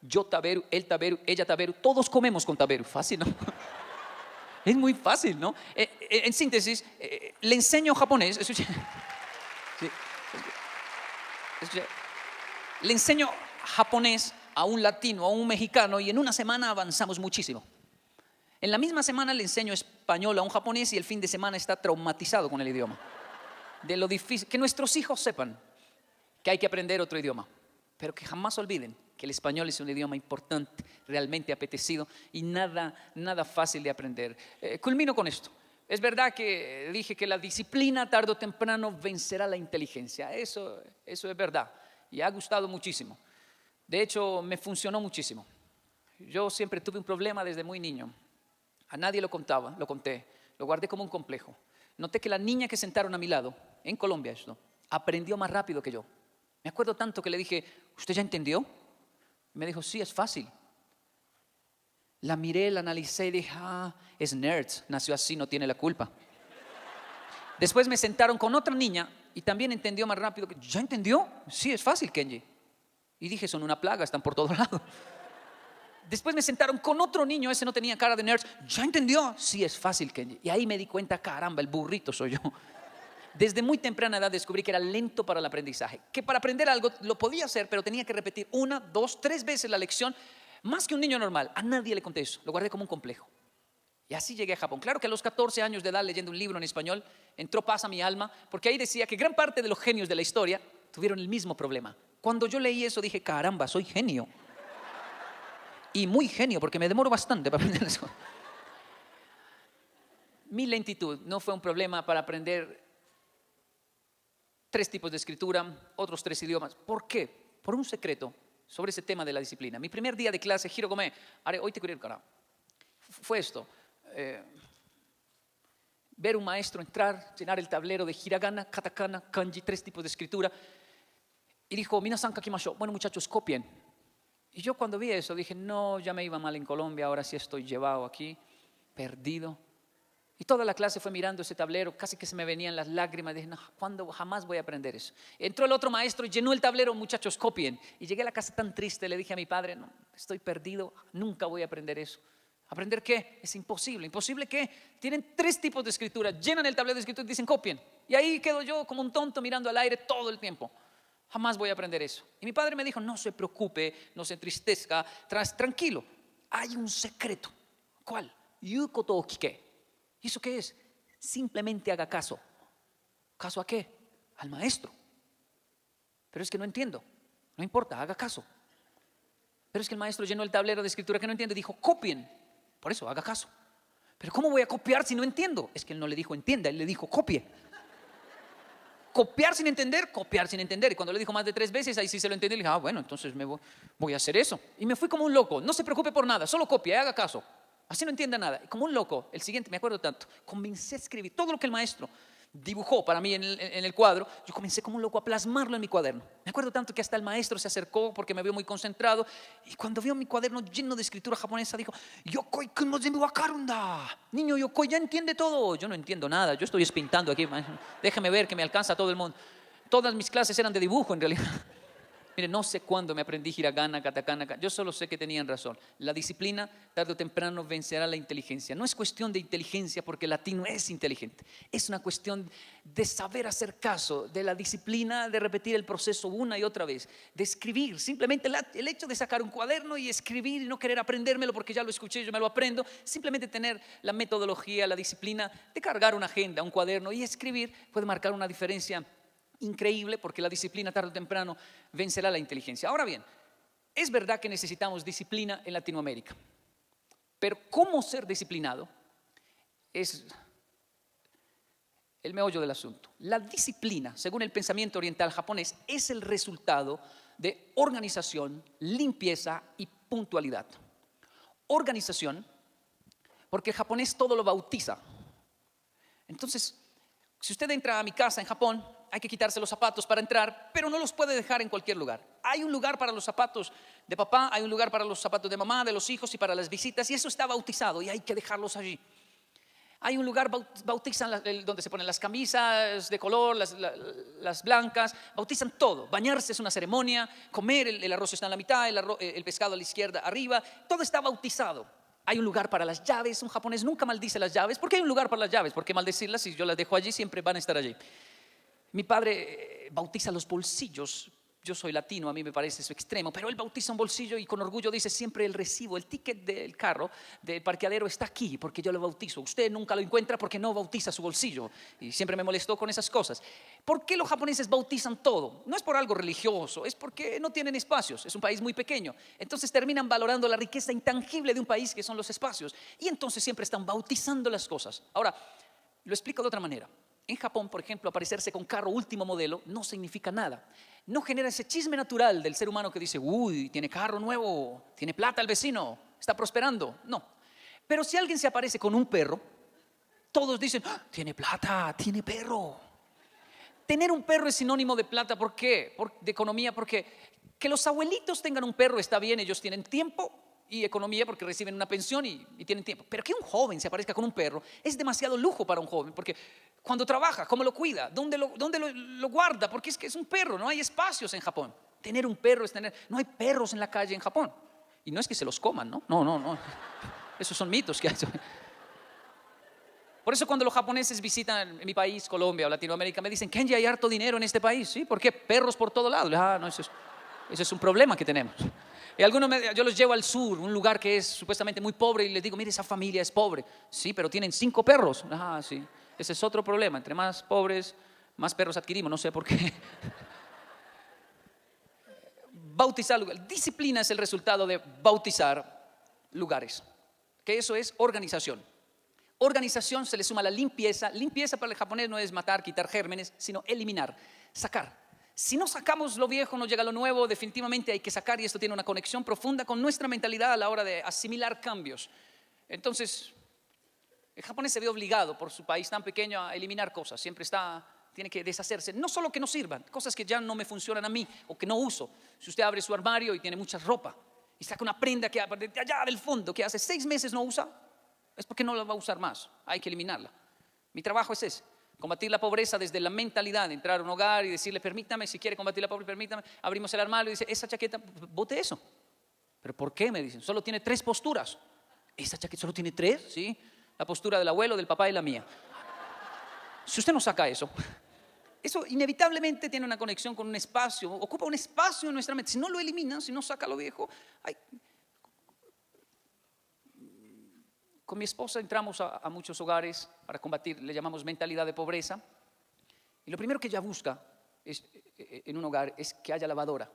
Speaker 1: Yo taberu, él taberu, ella taberu. Todos comemos con taberu. Fácil, ¿no? Es muy fácil, ¿no? Eh, eh, en síntesis, eh, le enseño japonés. Le enseño japonés a un latino, a un mexicano, y en una semana avanzamos muchísimo. En la misma semana le enseño español a un japonés y el fin de semana está traumatizado con el idioma. De lo difícil, que nuestros hijos sepan que hay que aprender otro idioma, pero que jamás olviden que el español es un idioma importante, realmente apetecido y nada, nada fácil de aprender. Eh, culmino con esto. Es verdad que dije que la disciplina tarde o temprano vencerá la inteligencia. Eso, eso es verdad. Y ha gustado muchísimo. De hecho, me funcionó muchísimo. Yo siempre tuve un problema desde muy niño. A nadie lo contaba, lo conté, lo guardé como un complejo. Noté que la niña que sentaron a mi lado, en Colombia esto, aprendió más rápido que yo. Me acuerdo tanto que le dije, ¿usted ya entendió? Me dijo, sí, es fácil. La miré, la analicé y dije, ah, es nerd, nació así, no tiene la culpa. Después me sentaron con otra niña y también entendió más rápido. Que, ¿Ya entendió? Sí, es fácil, Kenji. Y dije, son una plaga, están por todos lados. Después me sentaron con otro niño, ese no tenía cara de nerd. ¿Ya entendió? Sí, es fácil, Kenji. Y ahí me di cuenta, caramba, el burrito soy yo. Desde muy temprana edad descubrí que era lento para el aprendizaje, que para aprender algo lo podía hacer, pero tenía que repetir una, dos, tres veces la lección, más que un niño normal. A nadie le conté eso, lo guardé como un complejo. Y así llegué a Japón. Claro que a los 14 años de edad, leyendo un libro en español, entró paz a mi alma, porque ahí decía que gran parte de los genios de la historia tuvieron el mismo problema. Cuando yo leí eso dije, caramba, soy genio. Y muy genio, porque me demoro bastante para aprender eso. Mi lentitud no fue un problema para aprender tres tipos de escritura, otros tres idiomas. ¿Por qué? Por un secreto sobre ese tema de la disciplina. Mi primer día de clase, Hirogome, hoy te quiero cara. Fue esto. Eh, ver un maestro entrar, llenar el tablero de hiragana, katakana, kanji, tres tipos de escritura. Y dijo, minasan kakimasho. Bueno, muchachos, copien. Y yo cuando vi eso dije, no, ya me iba mal en Colombia, ahora sí estoy llevado aquí, perdido. Y toda la clase fue mirando ese tablero, casi que se me venían las lágrimas. Dije, no, ¿cuándo jamás voy a aprender eso? Entró el otro maestro y llenó el tablero, muchachos, copien. Y llegué a la casa tan triste, le dije a mi padre, no, estoy perdido, nunca voy a aprender eso. ¿Aprender qué? Es imposible. ¿Imposible qué? Tienen tres tipos de escritura, llenan el tablero de escritura y dicen copien. Y ahí quedo yo como un tonto mirando al aire todo el tiempo. Jamás voy a aprender eso. Y mi padre me dijo, no se preocupe, no se entristezca, tranquilo. Hay un secreto. ¿Cuál? Yukoto kike. ¿Y eso qué es? Simplemente haga caso. ¿Caso a qué? Al maestro. Pero es que no entiendo. No importa, haga caso. Pero es que el maestro llenó el tablero de escritura que no entiende. Dijo, copien. Por eso, haga caso. Pero ¿cómo voy a copiar si no entiendo? Es que él no le dijo entienda, él le dijo copie. Copiar sin entender, copiar sin entender. Y cuando le dijo más de tres veces, ahí sí se lo entendí. Le dije, ah, bueno, entonces me voy, voy a hacer eso. Y me fui como un loco. No se preocupe por nada, solo copia, haga caso. Así no entienda nada. Como un loco, el siguiente, me acuerdo tanto, comencé a escribir todo lo que el maestro dibujó para mí en el, cuadro, yo comencé como un loco a plasmarlo en mi cuaderno. Me acuerdo tanto que hasta el maestro se acercó porque me vio muy concentrado y cuando vio mi cuaderno lleno de escritura japonesa dijo, Yokoi Niño Yokoi ya entiende todo. Yo no entiendo nada, yo estoy espintando aquí, déjame ver que me alcanza todo el mundo. Todas mis clases eran de dibujo en realidad. Mire, no sé cuándo me aprendí hiragana, katakana, yo solo sé que tenían razón. La disciplina tarde o temprano vencerá la inteligencia. No es cuestión de inteligencia porque el latino es inteligente. Es una cuestión de saber hacer caso, de la disciplina de repetir el proceso una y otra vez, de escribir. Simplemente el hecho de sacar un cuaderno y escribir y no querer aprendérmelo porque ya lo escuché, yo me lo aprendo. Simplemente tener la metodología, la disciplina de cargar una agenda, un cuaderno y escribir puede marcar una diferencia increíble porque la disciplina tarde o temprano vencerá la inteligencia. Ahora bien, es verdad que necesitamos disciplina en Latinoamérica, pero ¿cómo ser disciplinado? Es el meollo del asunto. La disciplina, según el pensamiento oriental japonés, es el resultado de organización, limpieza y puntualidad. Organización, porque el japonés todo lo bautiza. Entonces, si usted entra a mi casa en Japón, hay que quitarse los zapatos para entrar, pero no los puede dejar en cualquier lugar. Hay un lugar para los zapatos de papá, hay un lugar para los zapatos de mamá, de los hijos y para las visitas, y eso está bautizado y hay que dejarlos allí. Hay un lugar, bautizan donde se ponen las camisas de color, las, blancas, bautizan todo. Bañarse es una ceremonia, comer, el, arroz está en la mitad, el, pescado a la izquierda, arriba, todo está bautizado. Hay un lugar para las llaves, un japonés nunca maldice las llaves. ¿Por qué hay un lugar para las llaves? Porque maldecirlas, si yo las dejo allí, siempre van a estar allí. Mi padre eh, bautiza los bolsillos yo soy latino, a mí me parece eso extremo, pero él bautiza un bolsillo y con orgullo dice siempre el recibo, el ticket del carro, del parqueadero está aquí porque yo lo bautizo. Usted nunca lo encuentra porque no bautiza su bolsillo. Y siempre me molestó con esas cosas. ¿Por qué los japoneses bautizan todo? No es por algo religioso, es porque no tienen espacios, es un país muy pequeño. Entonces terminan valorando la riqueza intangible de un país que son los espacios. Y entonces siempre están bautizando las cosas. Ahora, lo explico de otra manera. En Japón, por ejemplo, aparecerse con carro último modelo no significa nada. No genera ese chisme natural del ser humano que dice, uy, tiene carro nuevo, tiene plata el vecino, está prosperando. No. Pero si alguien se aparece con un perro, todos dicen, ah, tiene plata, tiene perro. Tener un perro es sinónimo de plata, ¿por qué? de economía, porque que los abuelitos tengan un perro está bien, ellos tienen tiempo y economía porque reciben una pensión y, tienen tiempo. Pero que un joven se aparezca con un perro es demasiado lujo para un joven, porque cuando trabaja, ¿cómo lo cuida? ¿Dónde lo, dónde lo, guarda? Porque es que es un perro, no hay espacios en Japón. Tener un perro es tener, no hay perros en la calle en Japón. Y no es que se los coman, ¿no? No, no, no. Esos son mitos que hay. Por eso cuando los japoneses visitan mi país, Colombia o Latinoamérica, me dicen, Kenji, hay harto dinero en este país. ¿Sí? ¿Por qué? Perros por todo lado. Ah, no, eso es, eso es un problema que tenemos. Y algunos yo los llevo al sur, un lugar que es supuestamente muy pobre, y les digo, mire, esa familia es pobre. Sí, pero tienen cinco perros. Ah, sí. Ese es otro problema. Entre más pobres, más perros adquirimos. No sé por qué. Bautizar lugares. Disciplina es el resultado de bautizar lugares. Que eso es organización. Organización se le suma la limpieza. Limpieza para el japonés no es matar, quitar gérmenes, sino eliminar, sacar. Si no sacamos lo viejo, no llega lo nuevo, definitivamente hay que sacar y esto tiene una conexión profunda con nuestra mentalidad a la hora de asimilar cambios. Entonces, el japonés se ve obligado por su país tan pequeño a eliminar cosas, siempre está, tiene que deshacerse, no solo que no sirvan, cosas que ya no me funcionan a mí o que no uso. Si usted abre su armario y tiene mucha ropa y saca una prenda que allá del fondo que hace seis meses no usa, es porque no la va a usar más, hay que eliminarla. Mi trabajo es ese Combatir la pobreza desde la mentalidad, entrar a un hogar y decirle, permítame, si quiere combatir la pobreza, permítame. Abrimos el armario y dice, esa chaqueta, bote eso. ¿Pero por qué? Me dicen, solo tiene tres posturas. ¿Esa chaqueta solo tiene tres? Sí. La postura del abuelo, del papá y la mía. Si usted no saca eso, eso inevitablemente tiene una conexión con un espacio, ocupa un espacio en nuestra mente. Si no lo elimina, si no saca lo viejo, hay, Con mi esposa entramos a, muchos hogares para combatir, le llamamos mentalidad de pobreza. Y lo primero que ella busca es, eh, eh, en un hogar es que haya lavadora.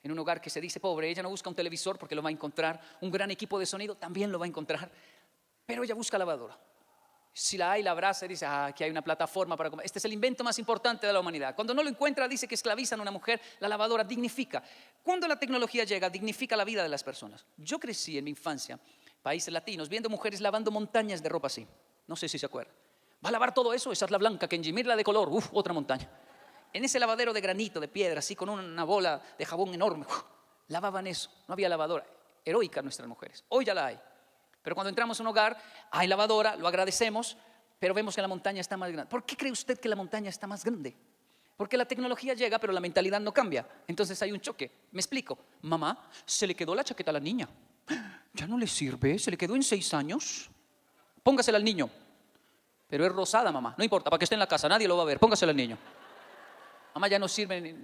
Speaker 1: En un hogar que se dice pobre, ella no busca un televisor porque lo va a encontrar, un gran equipo de sonido también lo va a encontrar, pero ella busca lavadora. Si la hay, la abraza y dice, ah, aquí hay una plataforma para comer. Este es el invento más importante de la humanidad. Cuando no lo encuentra, dice que esclavizan a una mujer, la lavadora dignifica. Cuando la tecnología llega, dignifica la vida de las personas. Yo crecí en mi infancia países latinos, viendo mujeres lavando montañas de ropa así. No sé si se acuerdan. ¿Va a lavar todo eso? Esa es la blanca, Kenji. Mira la de color. Uf, otra montaña. En ese lavadero de granito, de piedra, así con una bola de jabón enorme. lavaban eso. No había lavadora. Heroica nuestras mujeres. Hoy ya la hay. Pero cuando entramos a un hogar, hay lavadora, lo agradecemos, pero vemos que la montaña está más grande. ¿Por qué cree usted que la montaña está más grande? Porque la tecnología llega, pero la mentalidad no cambia. Entonces hay un choque. Me explico. Mamá, se le quedó la chaqueta a la niña. Ya no le sirve, se le quedó en seis años. Póngasela al niño. Pero es rosada, mamá. No importa, para que esté en la casa, nadie lo va a ver. Póngasela al niño. Mamá ya no sirve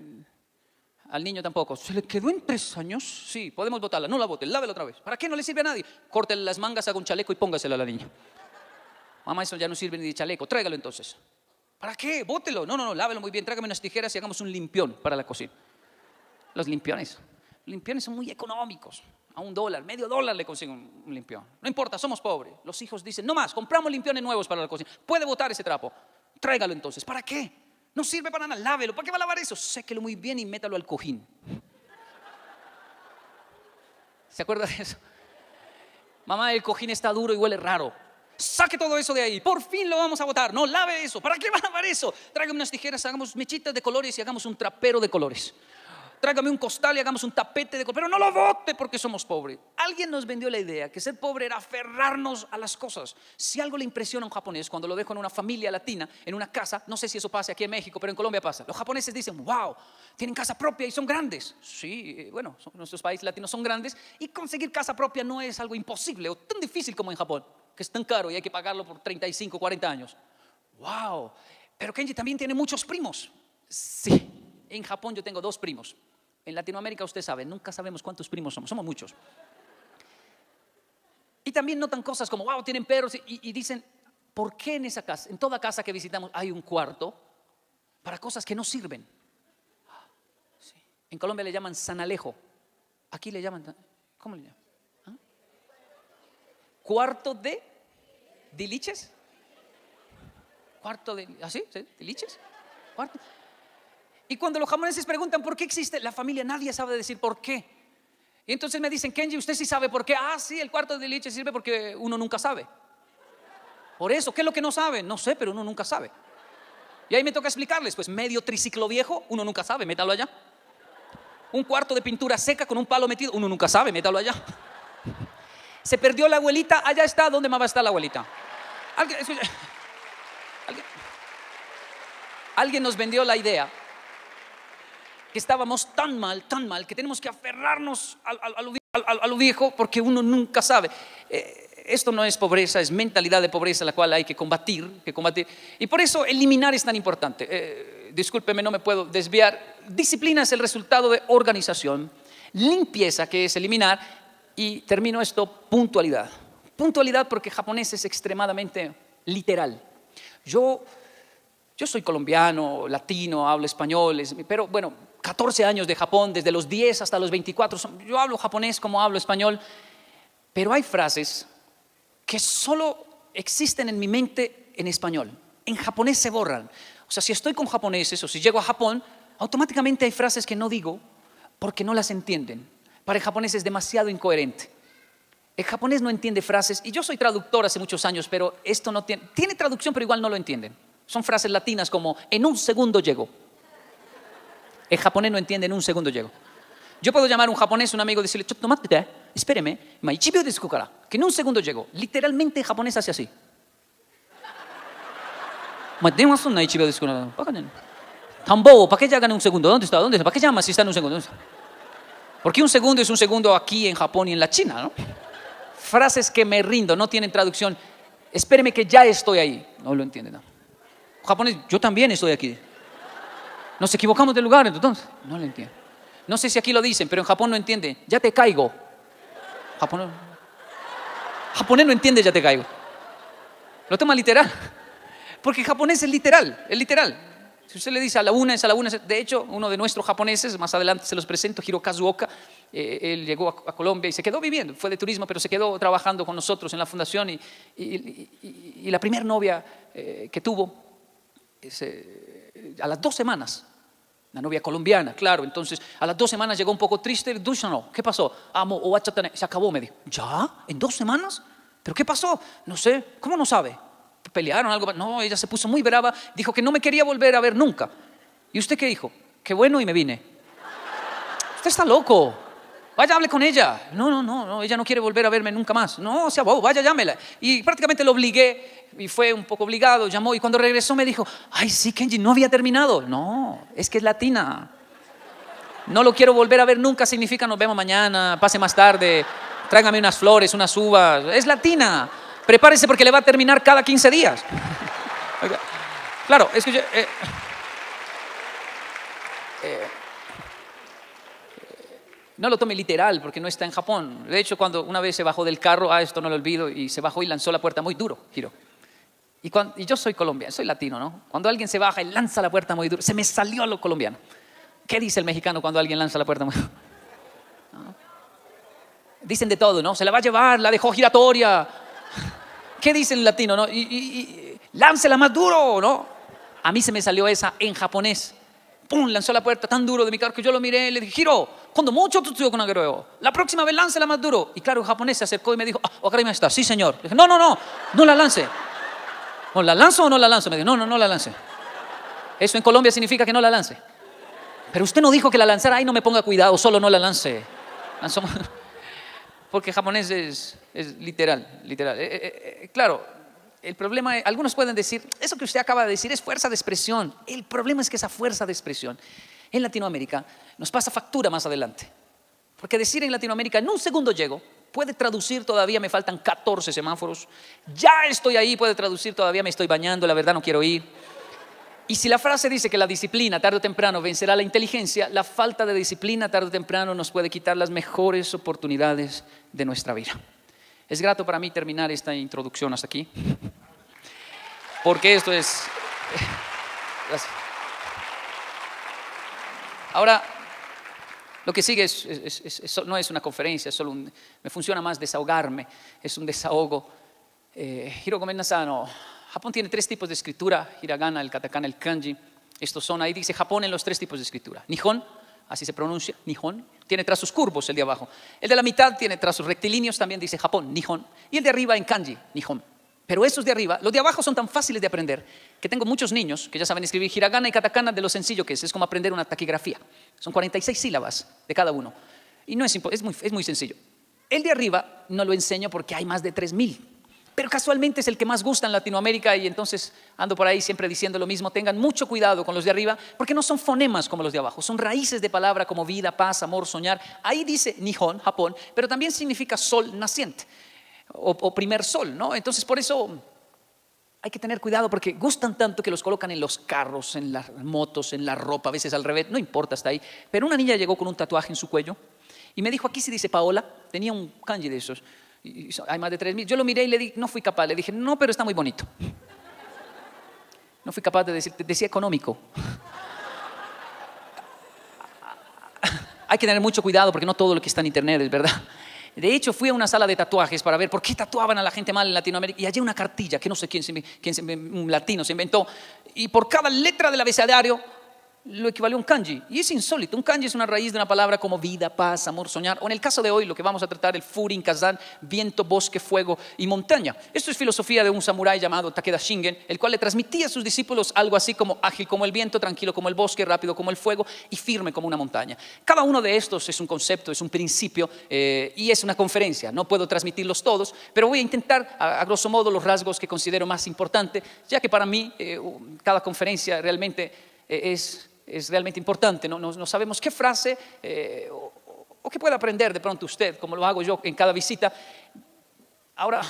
Speaker 1: al niño tampoco. ¿Se le quedó en tres años? Sí, podemos botarla. No la bote, lávela otra vez. ¿Para qué no le sirve a nadie? Córtele las mangas, haga un chaleco y póngasela a la niña. Mamá, eso ya no sirve ni de chaleco. Tráigalo entonces. ¿Para qué? Bótelo. No, no, no, lávelo muy bien. Tráigame unas tijeras y hagamos un limpión para la cocina. Los limpiones. Los limpiones son muy económicos a un dólar, medio dólar le consigo un, limpión. No importa, somos pobres. Los hijos dicen, no más, compramos limpiones nuevos para la cocina. Puede botar ese trapo. Tráigalo entonces. ¿Para qué? No sirve para nada, lávelo. ¿Para qué va a lavar eso? Séquelo muy bien y métalo al cojín. ¿Se acuerda de eso? Mamá, el cojín está duro y huele raro. Saque todo eso de ahí. Por fin lo vamos a botar. No, lave eso. ¿Para qué va a lavar eso? Tráigame unas tijeras, hagamos mechitas de colores y hagamos un trapero de colores. Tráigame un costal y hagamos un tapete de. Pero no lo bote porque somos pobres. Alguien nos vendió la idea que ser pobre era aferrarnos a las cosas. Si algo le impresiona a un japonés cuando lo dejo en una familia latina, en una casa, no sé si eso pasa aquí en México, pero en Colombia pasa. Los japoneses dicen, wow, tienen casa propia y son grandes. Sí, eh, bueno, nuestros países latinos son grandes y conseguir casa propia no es algo imposible o tan difícil como en Japón que es tan caro y hay que pagarlo por 35, 40 años. ¡Wow! Pero Kenji también tiene muchos primos. Sí, en Japón yo tengo dos primos. En Latinoamérica usted sabe, nunca sabemos cuántos primos somos, somos muchos. Y también notan cosas como, wow, tienen perros y, dicen, ¿por qué en esa casa, en toda casa que visitamos hay un cuarto para cosas que no sirven? En Colombia le llaman sanalejo. Aquí le llaman, ¿cómo le llaman? cuarto de diliches. Cuarto de, ¿así? ¿Sí? ¿Diliches? Cuarto. Y cuando los japoneses preguntan por qué existe la familia, nadie sabe decir por qué. Y entonces me dicen, Kenji, ¿usted sí sabe por qué? Ah, sí, el cuarto de diliches sirve porque uno nunca sabe. Por eso, ¿qué es lo que no sabe? No sé, pero uno nunca sabe. Y ahí me toca explicarles, pues medio triciclo viejo, uno nunca sabe, métalo allá. Un cuarto de pintura seca con un palo metido, uno nunca sabe, métalo allá. Se perdió la abuelita, allá está, ¿dónde más va a estar la abuelita? ¿Alguien, nos vendió la idea que estábamos tan mal, tan mal, que tenemos que aferrarnos a, lo, viejo porque uno nunca sabe. Eh, esto no es pobreza, es mentalidad de pobreza la cual hay que combatir, que combatir. Y por eso eliminar es tan importante. Eh, discúlpeme, no me puedo desviar. Disciplina es el resultado de organización. Limpieza, que es eliminar, y termino esto, puntualidad. Puntualidad porque japonés es extremadamente literal. Yo, yo soy colombiano, latino, hablo español, pero bueno, 14 años de Japón, desde los 10 hasta los 24, yo hablo japonés como hablo español, pero hay frases que solo existen en mi mente en español. En japonés se borran. O sea, si estoy con japoneses o si llego a Japón, automáticamente hay frases que no digo porque no las entienden. Para el japonés es demasiado incoherente. El japonés no entiende frases, y yo soy traductor hace muchos años, pero esto no tiene, tiene traducción, pero igual no lo entienden. Son frases latinas como, en un segundo llego. El japonés no entiende, en un segundo llego. Yo puedo llamar a un japonés, un amigo, y decirle, tomate, espéreme, que en un segundo llego. Literalmente el japonés hace así. Tambo, ¿para qué llegan en un segundo? ¿Dónde está? ¿Dónde está? ¿Para qué llamas si está en un segundo? Porque un segundo es un segundo aquí en Japón y en la China, ¿no? Frases que me rindo, no tienen traducción. Espéreme que ya estoy ahí. No lo entienden. Japonés, yo también estoy aquí. Nos equivocamos de lugar, entonces. No lo entiendo. No sé si aquí lo dicen, pero en Japón no entiende. Ya te caigo. Japonés, japonés no entiende, ya te caigo. Lo toma literal. Porque japonés es literal, es literal. Si usted le dice a la una, es a la una. De hecho, uno de nuestros japoneses, más adelante se los presento, Hirokazu Oka, eh, él llegó a, Colombia y se quedó viviendo, fue de turismo, pero se quedó trabajando con nosotros en la fundación y, la primera novia eh, que tuvo, eh, a las dos semanas, la novia colombiana, claro, entonces a las dos semanas llegó un poco triste, no, ¿qué pasó? Amo, o se acabó, me dijo, ¿ya? ¿En dos semanas? ¿Pero qué pasó? No sé, ¿cómo no sabe? pelearon, algo. No, ella se puso muy brava, dijo que no me quería volver a ver nunca. ¿Y usted qué dijo? Qué bueno y me vine. Usted está loco. Vaya, hable con ella. No, no, no, no, ella no quiere volver a verme nunca más. No, o sea, vaya, llámela. Y prácticamente lo obligué, y fue un poco obligado, llamó, y cuando regresó me dijo, ay, sí, Kenji, no había terminado. No, es que es latina. No lo quiero volver a ver nunca significa nos vemos mañana, pase más tarde, tráigame unas flores, unas uvas. Es latina prepárese porque le va a terminar cada 15 días. Claro, es que yo, eh, no lo tome literal porque no está en Japón. De hecho, cuando una vez se bajó del carro, ah, esto no lo olvido, y se bajó y lanzó la puerta muy duro, giro. Y, y yo soy colombiano, soy latino, ¿no? Cuando alguien se baja y lanza la puerta muy duro, se me salió a lo colombiano. ¿Qué dice el mexicano cuando alguien lanza la puerta muy duro? Dicen de todo, ¿no? Se la va a llevar, la dejó giratoria, ¿Qué dice el latino? No? Y, láncela más duro, ¿no? A mí se me salió esa en japonés. ¡Pum! Lanzó la puerta tan duro de mi carro que yo lo miré y le dije, giro, Cuando mucho. La próxima vez láncela más duro. Y claro, el japonés se acercó y me dijo, ah, me está. Sí, señor. dije, no, no, no, no la lance. ¿O la lanzo o no la lanzo? Me dijo, no, no, no la lance. Eso en Colombia significa que no la lance. Pero usted no dijo que la lanzara. Ay, no me ponga cuidado, solo no la lance. Porque japonés es, literal, literal. Eh, eh, eh, claro, el problema, algunos pueden decir, eso que usted acaba de decir es fuerza de expresión. El problema es que esa fuerza de expresión en Latinoamérica nos pasa factura más adelante. Porque decir en Latinoamérica, en un segundo llego, puede traducir todavía me faltan 14 semáforos, ya estoy ahí, puede traducir todavía me estoy bañando, la verdad no quiero ir. Y si la frase dice que la disciplina tarde o temprano vencerá la inteligencia, la falta de disciplina tarde o temprano nos puede quitar las mejores oportunidades de nuestra vida. Es grato para mí terminar esta introducción hasta aquí, porque esto es... Ahora, lo que sigue no es una conferencia, es solo me funciona más desahogarme, es un desahogo. Eh, Nasano, Japón tiene tres tipos de escritura, hiragana, el katakana, el kanji. Estos son, ahí dice Japón en los tres tipos de escritura. Nihon, así se pronuncia, Nihon, tiene trazos curvos el de abajo. El de la mitad tiene trazos rectilíneos, también dice Japón, Nihon. Y el de arriba en kanji, Nihon. Pero esos de arriba, los de abajo son tan fáciles de aprender que tengo muchos niños que ya saben escribir hiragana y katakana de lo sencillo que es. Es como aprender una taquigrafía. Son 46 sílabas de cada uno. Y no es, es, muy, es muy sencillo. El de arriba no lo enseño porque hay más de 3.000. Pero casualmente es el que más gusta en Latinoamérica y entonces ando por ahí siempre diciendo lo mismo. Tengan mucho cuidado con los de arriba porque no son fonemas como los de abajo. Son raíces de palabra como vida, paz, amor, soñar. Ahí dice Nihon, Japón, pero también significa sol naciente o, primer sol, ¿no? Entonces por eso hay que tener cuidado porque gustan tanto que los colocan en los carros, en las motos, en la ropa, a veces al revés, no importa, hasta ahí. Pero una niña llegó con un tatuaje en su cuello y me dijo, aquí se dice Paola, tenía un kanji de esos, hay más de tres mil. Yo lo miré y le dije, no fui capaz, le dije, no, pero está muy bonito. No fui capaz de decir, decía económico. hay que tener mucho cuidado porque no todo lo que está en internet es verdad. De hecho, fui a una sala de tatuajes para ver por qué tatuaban a la gente mal en Latinoamérica y hallé una cartilla que no sé quién, quién un latino se inventó. Y por cada letra del abecedario lo equivalió a un kanji. Y es insólito. Un kanji es una raíz de una palabra como vida, paz, amor, soñar. O en el caso de hoy, lo que vamos a tratar, el furin, kazan, viento, bosque, fuego y montaña. Esto es filosofía de un samurái llamado Takeda Shingen, el cual le transmitía a sus discípulos algo así como ágil como el viento, tranquilo como el bosque, rápido como el fuego y firme como una montaña. Cada uno de estos es un concepto, es un principio eh, y es una conferencia. No puedo transmitirlos todos, pero voy a intentar, a, grosso modo, los rasgos que considero más importantes, ya que para mí eh, cada conferencia realmente eh, es es realmente importante. No, no, sabemos qué frase eh, o, qué puede aprender de pronto usted, como lo hago yo en cada visita. Ahora,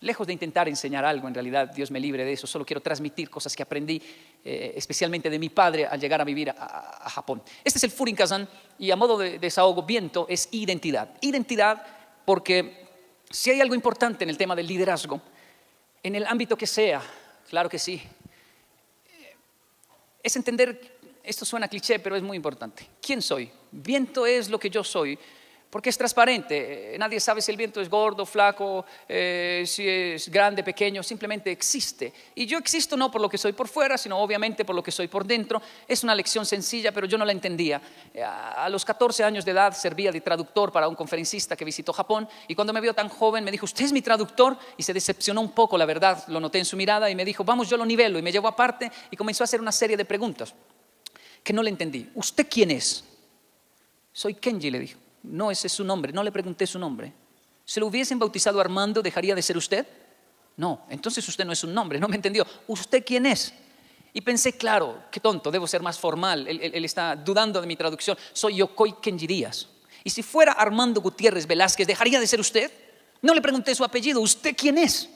Speaker 1: lejos de intentar enseñar algo, en realidad Dios me libre de eso, solo quiero transmitir cosas que aprendí, eh, especialmente de mi padre al llegar a vivir a, Japón. Este es el Furin Kazan y a modo de desahogo, viento es identidad. Identidad porque si hay algo importante en el tema del liderazgo, en el ámbito que sea, claro que sí, es entender esto suena cliché, pero es muy importante. ¿Quién soy? Viento es lo que yo soy, porque es transparente. Nadie sabe si el viento es gordo, flaco, eh, si es grande, pequeño, simplemente existe. Y yo existo no por lo que soy por fuera, sino obviamente por lo que soy por dentro. Es una lección sencilla, pero yo no la entendía. Eh, a los 14 años de edad servía de traductor para un conferencista que visitó Japón y cuando me vio tan joven me dijo, ¿usted es mi traductor? Y se decepcionó un poco, la verdad, lo noté en su mirada y me dijo, vamos, yo lo nivelo. Y me llevó aparte y comenzó a hacer una serie de preguntas que no le entendí. ¿Usted quién es? Soy Kenji, le dijo. No, ese es su nombre. No le pregunté su nombre. Si lo hubiesen bautizado Armando, ¿dejaría de ser usted? No, entonces usted no es un nombre. No me entendió. ¿Usted quién es? Y pensé, claro, qué tonto, debo ser más formal. Él, está dudando de mi traducción. Soy Yokoi Kenji Díaz. Y si fuera Armando Gutiérrez Velázquez, ¿dejaría de ser usted? No le pregunté su apellido. ¿Usted quién es?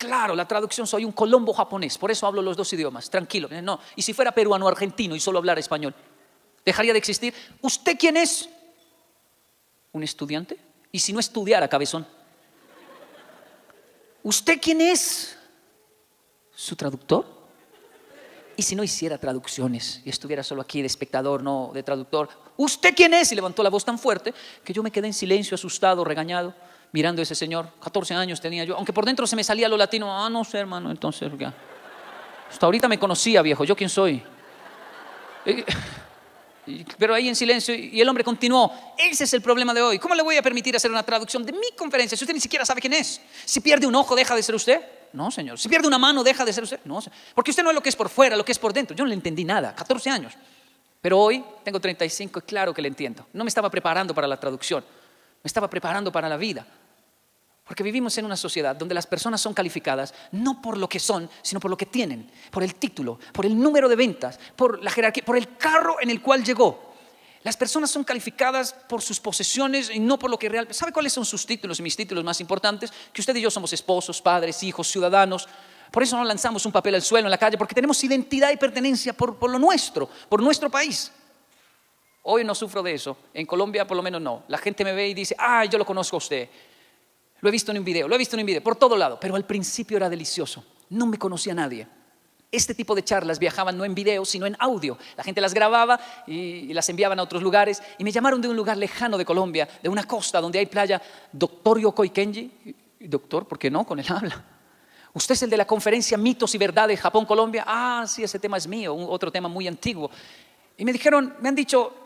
Speaker 1: Claro, la traducción soy un colombo japonés, por eso hablo los dos idiomas, tranquilo. No, y si fuera peruano o argentino y solo hablara español, ¿dejaría de existir? ¿Usted quién es? ¿Un estudiante? ¿Y si no estudiara, cabezón? ¿Usted quién es? ¿Su traductor? ¿Y si no hiciera traducciones y estuviera solo aquí de espectador, no de traductor? ¿Usted quién es? Y levantó la voz tan fuerte que yo me quedé en silencio, asustado, regañado mirando a ese señor. 14 años tenía yo, aunque por dentro se me salía lo latino. Ah, no sé, hermano, entonces Hasta ahorita me conocía, viejo. ¿Yo quién soy? pero ahí en silencio y el hombre continuó. Ese es el problema de hoy. ¿Cómo le voy a permitir hacer una traducción de mi conferencia si usted ni siquiera sabe quién es? Si pierde un ojo, deja de ser usted. No, señor. Si pierde una mano, deja de ser usted. No, porque usted no es lo que es por fuera, lo que es por dentro. Yo no le entendí nada, 14 años. Pero hoy tengo 35 y claro que le entiendo. No me estaba preparando para la traducción, me estaba preparando para la vida. Porque vivimos en una sociedad donde las personas son calificadas no por lo que son, sino por lo que tienen, por el título, por el número de ventas, por la jerarquía, por el carro en el cual llegó. Las personas son calificadas por sus posesiones y no por lo que realmente... ¿Sabe cuáles son sus títulos y mis títulos más importantes? Que usted y yo somos esposos, padres, hijos, ciudadanos. Por eso no lanzamos un papel al suelo en la calle, porque tenemos identidad y pertenencia por, por lo nuestro, por nuestro país. Hoy no sufro de eso. En Colombia por lo menos no. La gente me ve y dice, ah, yo lo conozco a usted. Lo he visto en un video, lo he visto en un video, por todo lado, pero al principio era delicioso. No me conocía nadie. Este tipo de charlas viajaban no en video, sino en audio. La gente las grababa y, las enviaban a otros lugares. Y me llamaron de un lugar lejano de Colombia, de una costa donde hay playa, doctor Yokoi Kenji. Doctor, ¿por qué no? Con él habla. ¿Usted es el de la conferencia Mitos y Verdades Japón-Colombia? Ah, sí, ese tema es mío, otro tema muy antiguo. Y me dijeron, me han dicho,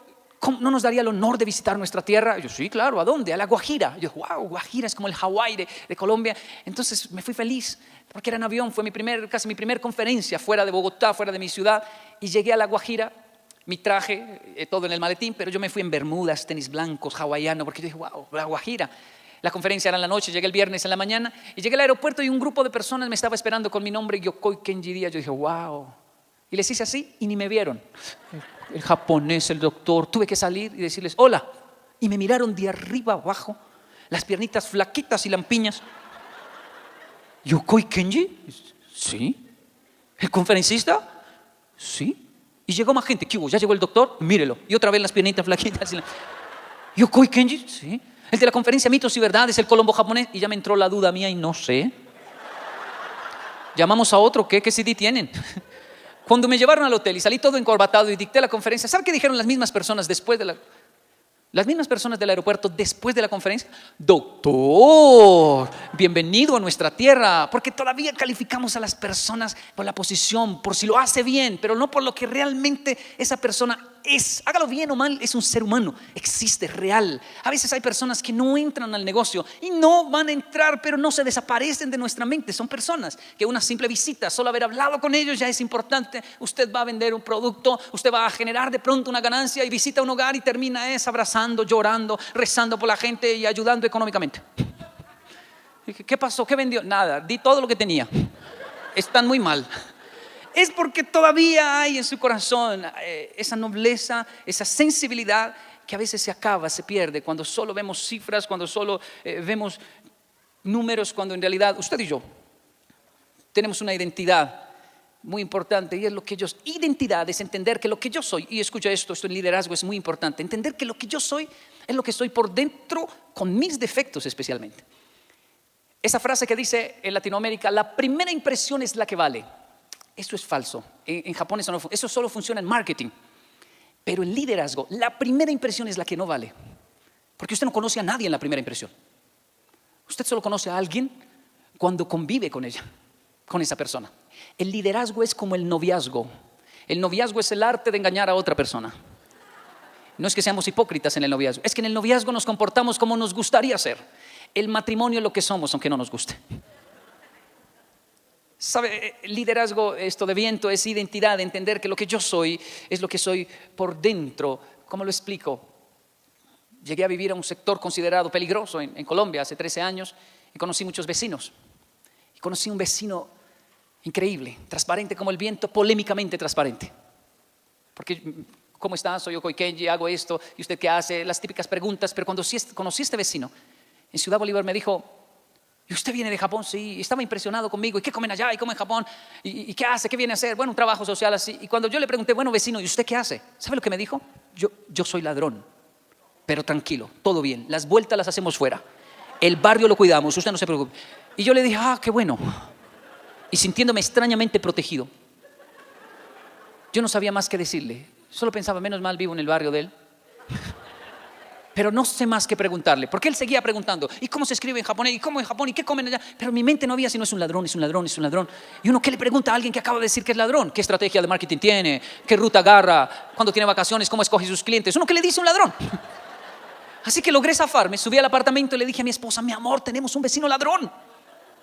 Speaker 1: ¿no nos daría el honor de visitar nuestra tierra? yo, sí, claro, ¿a dónde? A la Guajira. Yo, wow, Guajira es como el Hawái de, Colombia. Entonces me fui feliz, porque era en avión, fue mi primer, casi mi primera conferencia fuera de Bogotá, fuera de mi ciudad, y llegué a la Guajira, mi traje, eh, todo en el maletín, pero yo me fui en bermudas, tenis blancos, hawaiano, porque yo dije, wow, la Guajira. La conferencia era en la noche, llegué el viernes en la mañana, y llegué al aeropuerto y un grupo de personas me estaba esperando con mi nombre, Yokoi Kenji Díaz. Yo dije, wow. Y les hice así y ni me vieron el japonés, el doctor, tuve que salir y decirles, hola. Y me miraron de arriba abajo, las piernitas flaquitas y lampiñas. ¿Yokoi Kenji? Sí. ¿El conferencista? Sí. Y llegó más gente. ¿Qué hubo? ¿Ya llegó el doctor? Mírelo. Y otra vez las piernitas flaquitas. Y la... ¿Yokoi Kenji? Sí. El de la conferencia Mitos y Verdades, el Colombo japonés. Y ya me entró la duda mía y no sé. Llamamos a otro, ¿qué? ¿Qué CD tienen? Cuando me llevaron al hotel y salí todo encorbatado y dicté la conferencia, ¿sabe qué dijeron las mismas personas después de la... Las mismas personas del aeropuerto después de la conferencia, doctor, bienvenido a nuestra tierra, porque todavía calificamos a las personas por la posición, por si lo hace bien, pero no por lo que realmente esa persona es, hágalo bien o mal, es un ser humano, existe, real. A veces hay personas que no entran al negocio y no van a entrar, pero no se desaparecen de nuestra mente. Son personas que una simple visita, solo haber hablado con ellos ya es importante. Usted va a vender un producto, usted va a generar de pronto una ganancia y visita un hogar y termina es abrazando, llorando, rezando por la gente y ayudando económicamente. ¿Qué pasó? ¿Qué vendió? Nada, di todo lo que tenía. Están muy mal es porque todavía hay en su corazón eh, esa nobleza, esa sensibilidad que a veces se acaba, se pierde, cuando solo vemos cifras, cuando solo eh, vemos números, cuando en realidad usted y yo tenemos una identidad muy importante y es lo que yo identidad es entender que lo que yo soy y escucha esto esto en liderazgo es muy importante entender que lo que yo soy es lo que soy por dentro con mis defectos especialmente. Esa frase que dice en Latinoamérica la primera impresión es la que vale eso es falso. En, Japón eso, no, eso solo funciona en marketing. Pero en liderazgo, la primera impresión es la que no vale. Porque usted no conoce a nadie en la primera impresión. Usted solo conoce a alguien cuando convive con ella, con esa persona. El liderazgo es como el noviazgo. El noviazgo es el arte de engañar a otra persona. No es que seamos hipócritas en el noviazgo, es que en el noviazgo nos comportamos como nos gustaría ser. El matrimonio es lo que somos, aunque no nos guste. ¿Sabe? Liderazgo, esto de viento, es identidad, entender que lo que yo soy es lo que soy por dentro. ¿Cómo lo explico? Llegué a vivir a un sector considerado peligroso en, Colombia hace 13 años y conocí muchos vecinos. Y conocí un vecino increíble, transparente como el viento, polémicamente transparente. Porque, ¿cómo estás? Soy Yokoi Kenji, hago esto, ¿y usted qué hace? Las típicas preguntas, pero cuando conocí este vecino, en Ciudad Bolívar me dijo, ¿Y usted viene de Japón? Sí, estaba impresionado conmigo. ¿Y qué comen allá? ¿Y comen en Japón? ¿Y, qué hace? ¿Qué viene a hacer? Bueno, un trabajo social así. Y cuando yo le pregunté, bueno, vecino, ¿y usted qué hace? ¿Sabe lo que me dijo? Yo, yo soy ladrón, pero tranquilo, todo bien. Las vueltas las hacemos fuera. El barrio lo cuidamos, usted no se preocupe. Y yo le dije, ah, qué bueno. Y sintiéndome extrañamente protegido. Yo no sabía más que decirle. Solo pensaba, menos mal vivo en el barrio de él. Pero no sé más que preguntarle, porque él seguía preguntando, ¿y cómo se escribe en japonés? ¿Y cómo en Japón? ¿Y qué comen allá? Pero mi mente no había si no es un ladrón, es un ladrón, es un ladrón. Y uno, ¿qué le pregunta a alguien que acaba de decir que es ladrón? ¿Qué estrategia de marketing tiene? ¿Qué ruta agarra? ¿Cuándo tiene vacaciones? ¿Cómo escoge sus clientes? Uno que le dice un ladrón. Así que logré zafarme, subí al apartamento y le dije a mi esposa, mi amor, tenemos un vecino ladrón.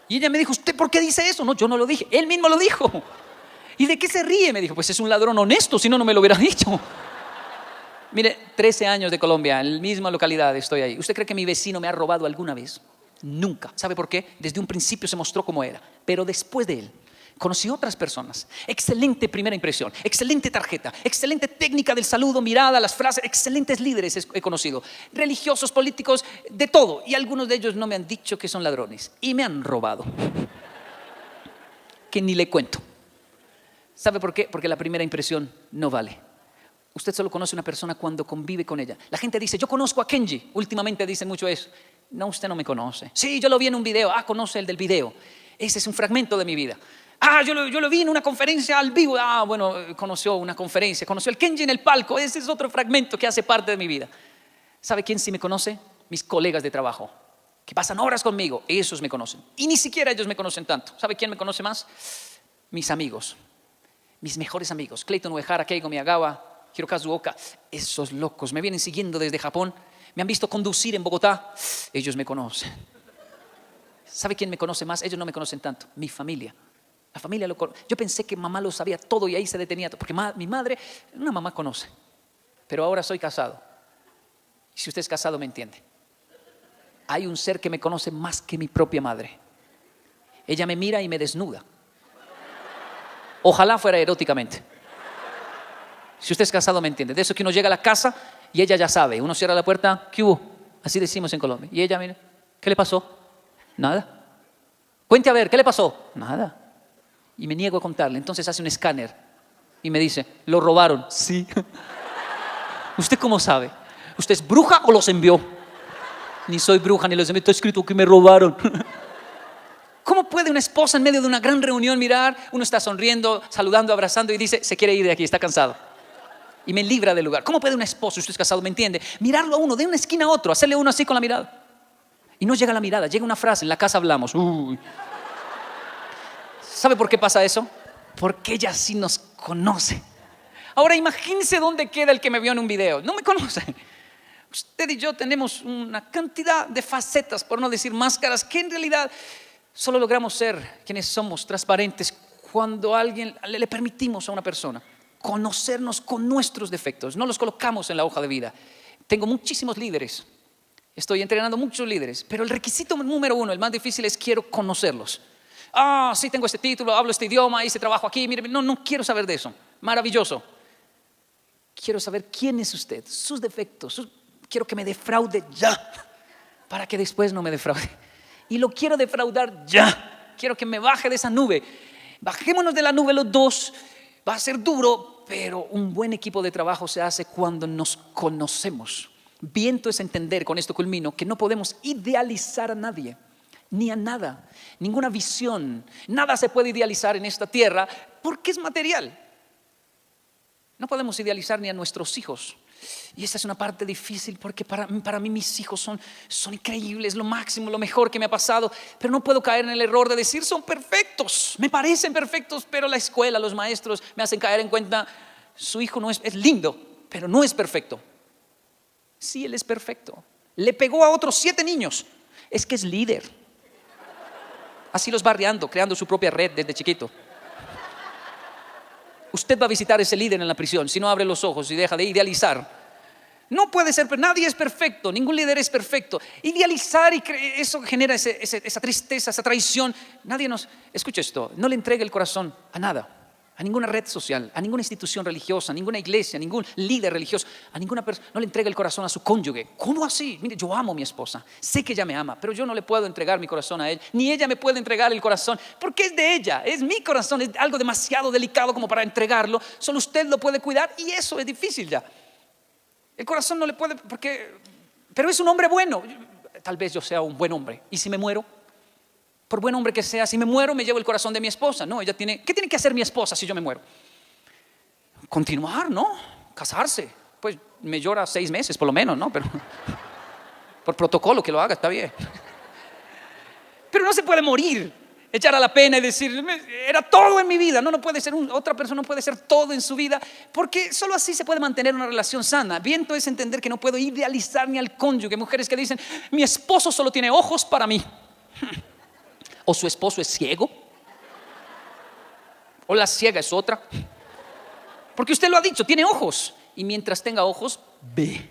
Speaker 1: Y ella me dijo, ¿usted por qué dice eso? No, yo no lo dije, él mismo lo dijo. ¿Y de qué se ríe? Me dijo, pues es un ladrón honesto, si no, no me lo hubiera dicho. Mire, 13 años de Colombia, en la misma localidad estoy ahí. ¿Usted cree que mi vecino me ha robado alguna vez? Nunca. ¿Sabe por qué? Desde un principio se mostró como era. Pero después de él, conocí otras personas. Excelente primera impresión, excelente tarjeta, excelente técnica del saludo, mirada, las frases, excelentes líderes he conocido. Religiosos, políticos, de todo. Y algunos de ellos no me han dicho que son ladrones. Y me han robado. Que ni le cuento. ¿Sabe por qué? Porque la primera impresión no vale. Usted solo conoce a una persona cuando convive con ella. La gente dice, yo conozco a Kenji. Últimamente dicen mucho eso. No, usted no me conoce. Sí, yo lo vi en un video. Ah, conoce el del video. Ese es un fragmento de mi vida. Ah, yo lo, vi en una conferencia al vivo. Ah, bueno, conoció una conferencia. Conoció el Kenji en el palco. Ese es otro fragmento que hace parte de mi vida. ¿Sabe quién sí me conoce? Mis colegas de trabajo. Que pasan horas conmigo. Esos me conocen. Y ni siquiera ellos me conocen tanto. ¿Sabe quién me conoce más? Mis amigos. Mis mejores amigos. Clayton Uehara, Keigo Miyagawa, Hirokazu esos locos me vienen siguiendo desde Japón, me han visto conducir en Bogotá, ellos me conocen. ¿Sabe quién me conoce más? Ellos no me conocen tanto, mi familia. La familia lo Yo pensé que mamá lo sabía todo y ahí se detenía todo, porque mi madre, una mamá conoce, pero ahora soy casado. Y si usted es casado me entiende. Hay un ser que me conoce más que mi propia madre. Ella me mira y me desnuda. Ojalá fuera eróticamente. Si usted es casado, me entiende. De eso que uno llega a la casa y ella ya sabe. Uno cierra la puerta, ¿qué hubo? Así decimos en Colombia. Y ella, mire, ¿qué le pasó? Nada. Cuente a ver, ¿qué le pasó? Nada. Y me niego a contarle. Entonces hace un escáner y me dice, ¿lo robaron? Sí. ¿Usted cómo sabe? ¿Usted es bruja o los envió? Ni soy bruja ni los envió. Está escrito que me robaron. ¿Cómo puede una esposa en medio de una gran reunión mirar? Uno está sonriendo, saludando, abrazando y dice, se quiere ir de aquí, está cansado y me libra del lugar. ¿Cómo puede un esposo, si usted es casado, me entiende, mirarlo a uno de una esquina a otro, hacerle uno así con la mirada? Y no llega la mirada, llega una frase, en la casa hablamos. ¿Sabe por qué pasa eso? Porque ella sí nos conoce. Ahora imagínese dónde queda el que me vio en un video. No me conoce. Usted y yo tenemos una cantidad de facetas, por no decir máscaras, que en realidad solo logramos ser quienes somos, transparentes, cuando alguien le permitimos a una persona conocernos con nuestros defectos, no los colocamos en la hoja de vida. Tengo muchísimos líderes, estoy entrenando muchos líderes, pero el requisito número uno, el más difícil es quiero conocerlos. Ah, sí, tengo este título, hablo este idioma, hice trabajo aquí, mire, no, no quiero saber de eso. Maravilloso. Quiero saber quién es usted, sus defectos, quiero que me defraude ya, para que después no me defraude. Y lo quiero defraudar ya. Quiero que me baje de esa nube. Bajémonos de la nube los dos Va a ser duro, pero un buen equipo de trabajo se hace cuando nos conocemos. Viento es entender, con esto culmino, que no podemos idealizar a nadie, ni a nada, ninguna visión. Nada se puede idealizar en esta tierra porque es material. No podemos idealizar ni a nuestros hijos, y esta es una parte difícil porque para, para mí mis hijos son, son increíbles, lo máximo, lo mejor que me ha pasado, pero no puedo caer en el error de decir son perfectos, me parecen perfectos, pero la escuela, los maestros me hacen caer en cuenta, su hijo no es, es lindo, pero no es perfecto. Sí, él es perfecto. Le pegó a otros siete niños, es que es líder. Así los barriando, creando su propia red desde chiquito usted va a visitar a ese líder en la prisión si no abre los ojos y deja de idealizar no puede ser, nadie es perfecto, ningún líder es perfecto. Idealizar y eso genera esa tristeza, esa traición. Nadie nos, escucha esto, no le entregue el corazón a nada, a ninguna red social, a ninguna institución religiosa, a ninguna iglesia, a ningún líder religioso, a ninguna persona, no le entregue el corazón a su cónyuge. ¿Cómo así? Mire, yo amo a mi esposa, sé que ella me ama, pero yo no le puedo entregar mi corazón a él, ni ella me puede entregar el corazón, porque es de ella, es mi corazón, es algo demasiado delicado como para entregarlo, solo usted lo puede cuidar y eso es difícil ya. El corazón no le puede, porque, pero es un hombre bueno. Tal vez yo sea un buen hombre. ¿Y si me muero? Por buen hombre que sea, si me muero me llevo el corazón de mi esposa. No, ella tiene, ¿qué tiene que hacer mi esposa si yo me muero? Continuar, ¿no? Casarse. Pues me llora seis meses por lo menos, ¿no? Pero por protocolo que lo haga, está bien. Pero no se puede morir, echar a la pena y decir, era todo en mi vida. No, no puede ser, otra persona no puede ser todo en su vida, porque solo así se puede mantener una relación sana. Viento es entender que no puedo idealizar ni al cónyuge. Mujeres que dicen, mi esposo solo tiene ojos para mí. O su esposo es ciego. O la ciega es otra. Porque usted lo ha dicho, tiene ojos. Y mientras tenga ojos, ve.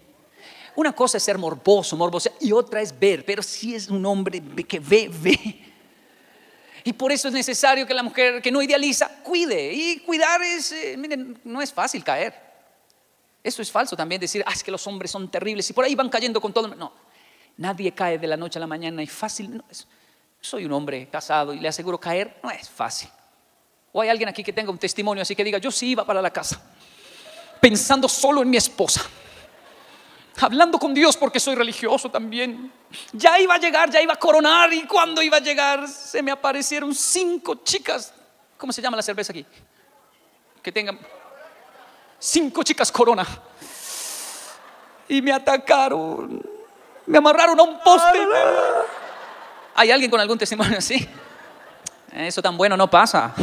Speaker 1: Una cosa es ser morboso, morboso, y otra es ver. Pero si es un hombre que ve, ve. Y por eso es necesario que la mujer que no idealiza cuide. Y cuidar es, eh, miren, no es fácil caer. Eso es falso también decir, ah, es que los hombres son terribles y por ahí van cayendo con todo. No, nadie cae de la noche a la mañana y fácil. No, soy un hombre casado y le aseguro caer no es fácil. O hay alguien aquí que tenga un testimonio así que diga, yo sí iba para la casa, pensando solo en mi esposa hablando con Dios porque soy religioso también. Ya iba a llegar, ya iba a coronar y cuando iba a llegar se me aparecieron cinco chicas. ¿Cómo se llama la cerveza aquí? Que tengan cinco chicas corona. Y me atacaron. Me amarraron a un poste. ¿Hay alguien con algún testimonio así? Eso tan bueno no pasa.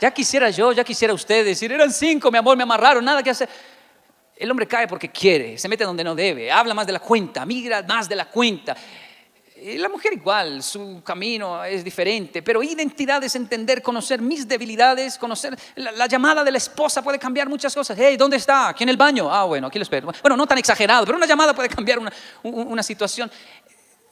Speaker 1: Ya quisiera yo, ya quisiera usted decir, eran cinco, mi amor, me amarraron, nada que hacer. El hombre cae porque quiere, se mete donde no debe, habla más de la cuenta, migra más de la cuenta. Y la mujer igual, su camino es diferente, pero identidad es entender, conocer mis debilidades, conocer la, llamada de la esposa puede cambiar muchas cosas. Hey, ¿dónde está? Aquí en el baño. Ah, bueno, aquí lo espero. Bueno, no tan exagerado, pero una llamada puede cambiar una situación.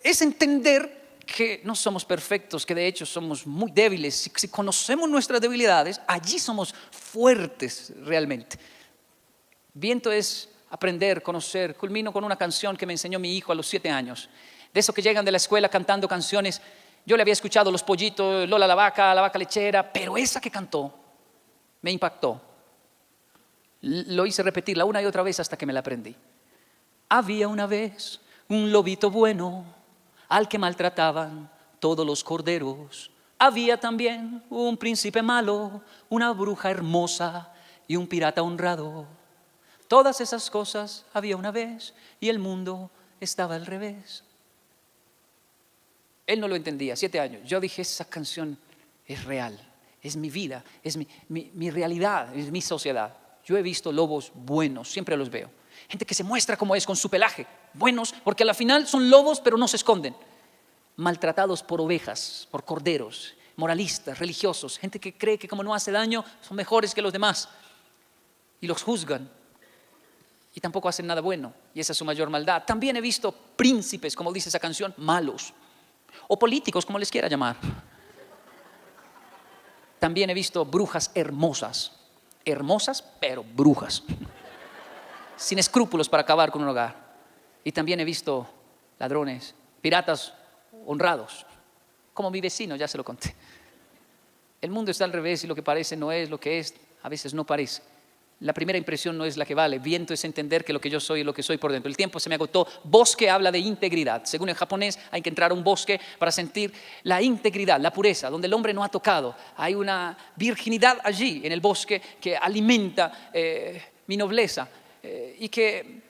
Speaker 1: Es entender que no somos perfectos, que de hecho somos muy débiles. si conocemos nuestras debilidades, allí somos fuertes realmente. Viento es aprender, conocer. Culmino con una canción que me enseñó mi hijo a los siete años. De esos que llegan de la escuela cantando canciones. Yo le había escuchado Los Pollitos, Lola la Vaca, La Vaca Lechera, pero esa que cantó me impactó. Lo hice repetirla una y otra vez hasta que me la aprendí. Había una vez un lobito bueno al que maltrataban todos los corderos. Había también un príncipe malo, una bruja hermosa y un pirata honrado. Todas esas cosas había una vez y el mundo estaba al revés. Él no lo entendía, siete años. Yo dije, esa canción es real, es mi vida, es mi, realidad, es mi sociedad. Yo he visto lobos buenos, siempre los veo. Gente que se muestra como es con su pelaje, buenos, porque al final son lobos pero no se esconden. Maltratados por ovejas, por corderos, moralistas, religiosos, gente que cree que como no hace daño son mejores que los demás. Y los juzgan. Y tampoco hacen nada bueno, y esa es su mayor maldad. También he visto príncipes, como dice esa canción, malos, o políticos, como les quiera llamar. También he visto brujas hermosas, hermosas, pero brujas, sin escrúpulos para acabar con un hogar. Y también he visto ladrones, piratas honrados, como mi vecino, ya se lo conté. El mundo está al revés y lo que parece no es lo que es, a veces no parece la primera impresión no es la que vale. Viento es entender que lo que yo soy es lo que soy por dentro. El tiempo se me agotó. Bosque habla de integridad. Según el japonés, hay que entrar a un bosque para sentir la integridad, la pureza, donde el hombre no ha tocado. Hay una virginidad allí, en el bosque, que alimenta eh, mi nobleza eh, y que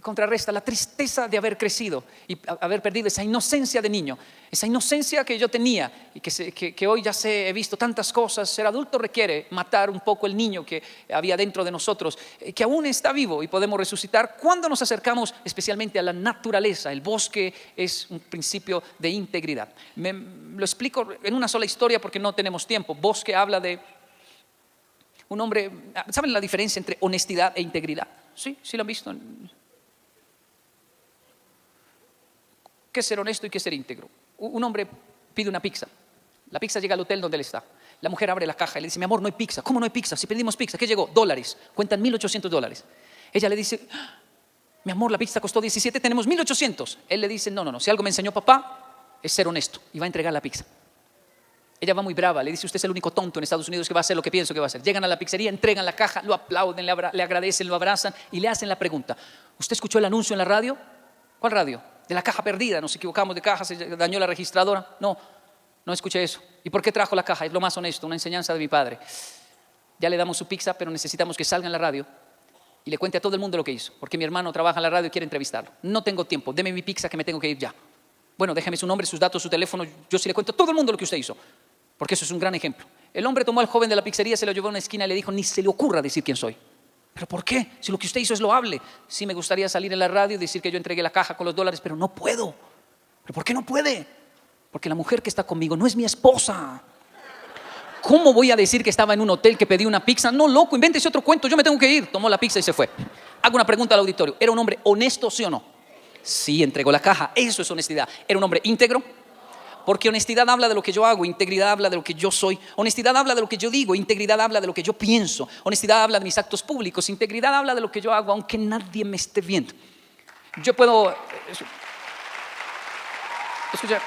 Speaker 1: contrarresta la tristeza de haber crecido y haber perdido esa inocencia de niño, esa inocencia que yo tenía y que, hoy ya sé, he visto tantas cosas. Ser adulto requiere matar un poco el niño que había dentro de nosotros, eh, que aún está vivo y podemos resucitar cuando nos acercamos especialmente a la naturaleza. El bosque es un principio de integridad. Me, lo explico en una sola historia porque no tenemos tiempo. Bosque habla de un hombre, ¿saben la diferencia entre honestidad e integridad? Sí, sí lo han visto. ¿Qué es ser honesto y qué es ser íntegro? Un hombre pide una pizza. La pizza llega al hotel donde él está. La mujer abre la caja y le dice, mi amor, no hay pizza. ¿Cómo no hay pizza? Si pedimos pizza, ¿qué llegó? Dólares. Cuentan 1.800 dólares. Ella le dice, ah, mi amor, la pizza costó 17, tenemos 1.800. Él le dice, no, no, no, si algo me enseñó papá, es ser honesto. Y va a entregar la pizza. Ella va muy brava, le dice, usted es el único tonto en Estados Unidos que va a hacer lo que pienso que va a hacer. Llegan a la pizzería, entregan la caja, lo aplauden, le, agradecen, lo abrazan y le hacen la pregunta. ¿Usted escuchó el anuncio en la radio? ¿Cuál radio? de la caja perdida, nos equivocamos de caja, se dañó la registradora. No, no escuché eso. ¿Y por qué trajo la caja? Es lo más honesto, una enseñanza de mi padre. Ya le damos su pizza, pero necesitamos que salga en la radio y le cuente a todo el mundo lo que hizo, porque mi hermano trabaja en la radio y quiere entrevistarlo. No tengo tiempo, deme mi pizza que me tengo que ir ya. Bueno, déjeme su nombre, sus datos, su teléfono, yo sí le cuento a todo el mundo lo que usted hizo, porque eso es un gran ejemplo. El hombre tomó al joven de la pizzería, se lo llevó a una esquina y le dijo, ni se le ocurra decir quién soy. ¿Pero por qué? Si lo que usted hizo es loable. Sí me gustaría salir en la radio y decir que yo entregué la caja con los dólares, pero no puedo. ¿Pero por qué no puede? Porque la mujer que está conmigo no es mi esposa. ¿Cómo voy a decir que estaba en un hotel que pedí una pizza? No, loco, invéntese otro cuento, yo me tengo que ir. Tomó la pizza y se fue. Hago una pregunta al auditorio. ¿Era un hombre honesto, sí o no? Sí, entregó la caja. Eso es honestidad. ¿Era un hombre íntegro? Porque honestidad habla de lo que yo hago, integridad habla de lo que yo soy, honestidad habla de lo que yo digo, integridad habla de lo que yo pienso, honestidad habla de mis actos públicos, integridad habla de lo que yo hago aunque nadie me esté viendo. Yo puedo... Escucha,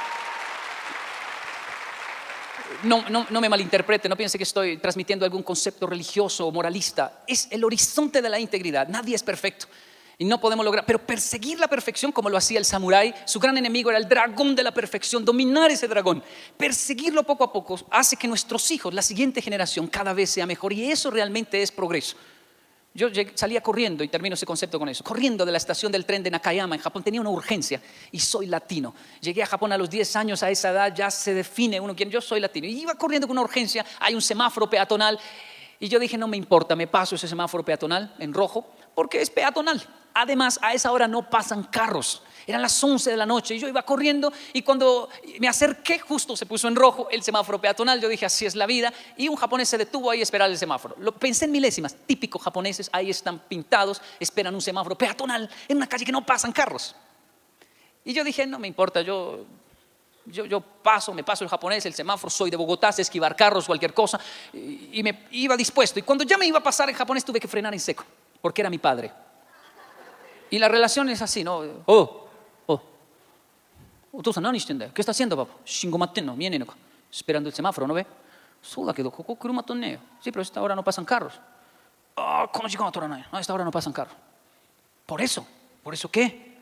Speaker 1: no, no, no, me malinterprete, no piense que estoy transmitiendo algún concepto religioso o moralista. Es el horizonte de la integridad. Nadie es perfecto y no podemos lograr. Pero perseguir la perfección como lo hacía el samurái, su gran enemigo era el dragón de la perfección, dominar ese dragón. Perseguirlo poco a poco hace que nuestros hijos, la siguiente generación, cada vez sea mejor y eso realmente es progreso. Yo salía corriendo, y termino ese concepto con eso, corriendo de la estación del tren de Nakayama en Japón, tenía una urgencia y soy latino. Llegué a Japón a los 10 años, a esa edad ya se define uno quién, yo soy latino. Y iba corriendo con una urgencia, hay un semáforo peatonal y yo dije, no me importa, me paso ese semáforo peatonal en rojo porque es peatonal. Además, a esa hora no pasan carros. Eran las 11 de la noche y yo iba corriendo y cuando me acerqué justo se puso en rojo el semáforo peatonal. Yo dije, así es la vida. Y un japonés se detuvo ahí a esperar el semáforo. Lo pensé en milésimas, típicos japoneses, ahí están pintados, esperan un semáforo peatonal en una calle que no pasan carros. Y yo dije, no me importa, yo, yo, yo paso, me paso el japonés, el semáforo, soy de Bogotá, sé esquivar carros, cualquier cosa. Y, y me iba dispuesto. Y cuando ya me iba a pasar el japonés tuve que frenar en seco, porque era mi padre. Y la relación es así, ¿no? Oh, ¿Qué está haciendo, papá? Esperando el semáforo, ¿no ve? Sí, pero a esta hora no pasan carros. Ah, a esta hora no pasan carros. Por eso, ¿por eso qué?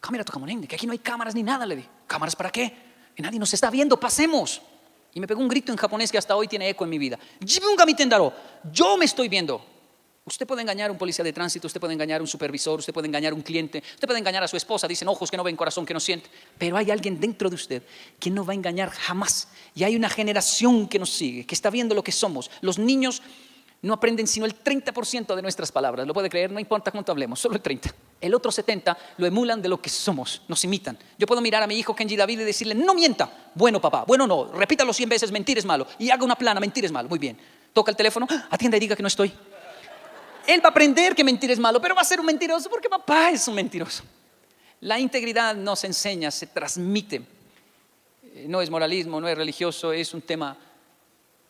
Speaker 1: Cámara que aquí no hay cámaras ni nada, le di. ¿Cámaras para qué? Que nadie nos está viendo, pasemos. Y me pegó un grito en japonés que hasta hoy tiene eco en mi vida. Yo me estoy viendo. Usted puede engañar a un policía de tránsito, usted puede engañar a un supervisor, usted puede engañar a un cliente, usted puede engañar a su esposa, dicen ojos que no ven, corazón que no siente, pero hay alguien dentro de usted que no va a engañar jamás. Y hay una generación que nos sigue, que está viendo lo que somos. Los niños no aprenden sino el 30% de nuestras palabras, lo puede creer, no importa cuánto hablemos, solo el 30%. El otro 70% lo emulan de lo que somos, nos imitan. Yo puedo mirar a mi hijo Kenji David y decirle, no mienta, bueno papá, bueno no, repítalo 100 veces, mentir es malo, y haga una plana, mentir es malo, muy bien. Toca el teléfono, atienda y diga que no estoy. Él va a aprender que mentir es malo, pero va a ser un mentiroso porque papá es un mentiroso. La integridad no se enseña, se transmite. Eh, no es moralismo, no es religioso, es un tema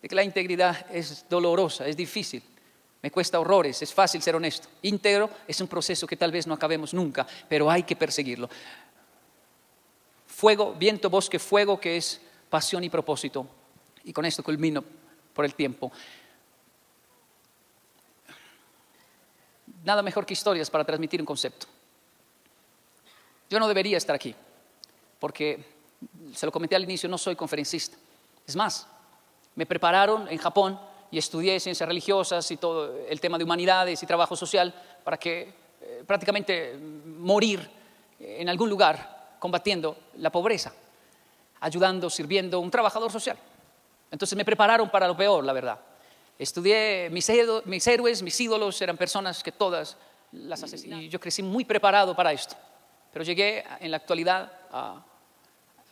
Speaker 1: de que la integridad es dolorosa, es difícil. Me cuesta horrores, es fácil ser honesto. Íntegro es un proceso que tal vez no acabemos nunca, pero hay que perseguirlo. Fuego, viento, bosque, fuego, que es pasión y propósito. Y con esto culmino por el tiempo. Nada mejor que historias para transmitir un concepto. Yo no debería estar aquí, porque, se lo comenté al inicio, no soy conferencista. Es más, me prepararon en Japón y estudié ciencias religiosas y todo el tema de humanidades y trabajo social para que eh, prácticamente morir en algún lugar combatiendo la pobreza, ayudando, sirviendo, un trabajador social. Entonces me prepararon para lo peor, la verdad. Estudié mis, héroes, mis ídolos eran personas que todas las asesinaron. Y yo crecí muy preparado para esto. Pero llegué en la actualidad a,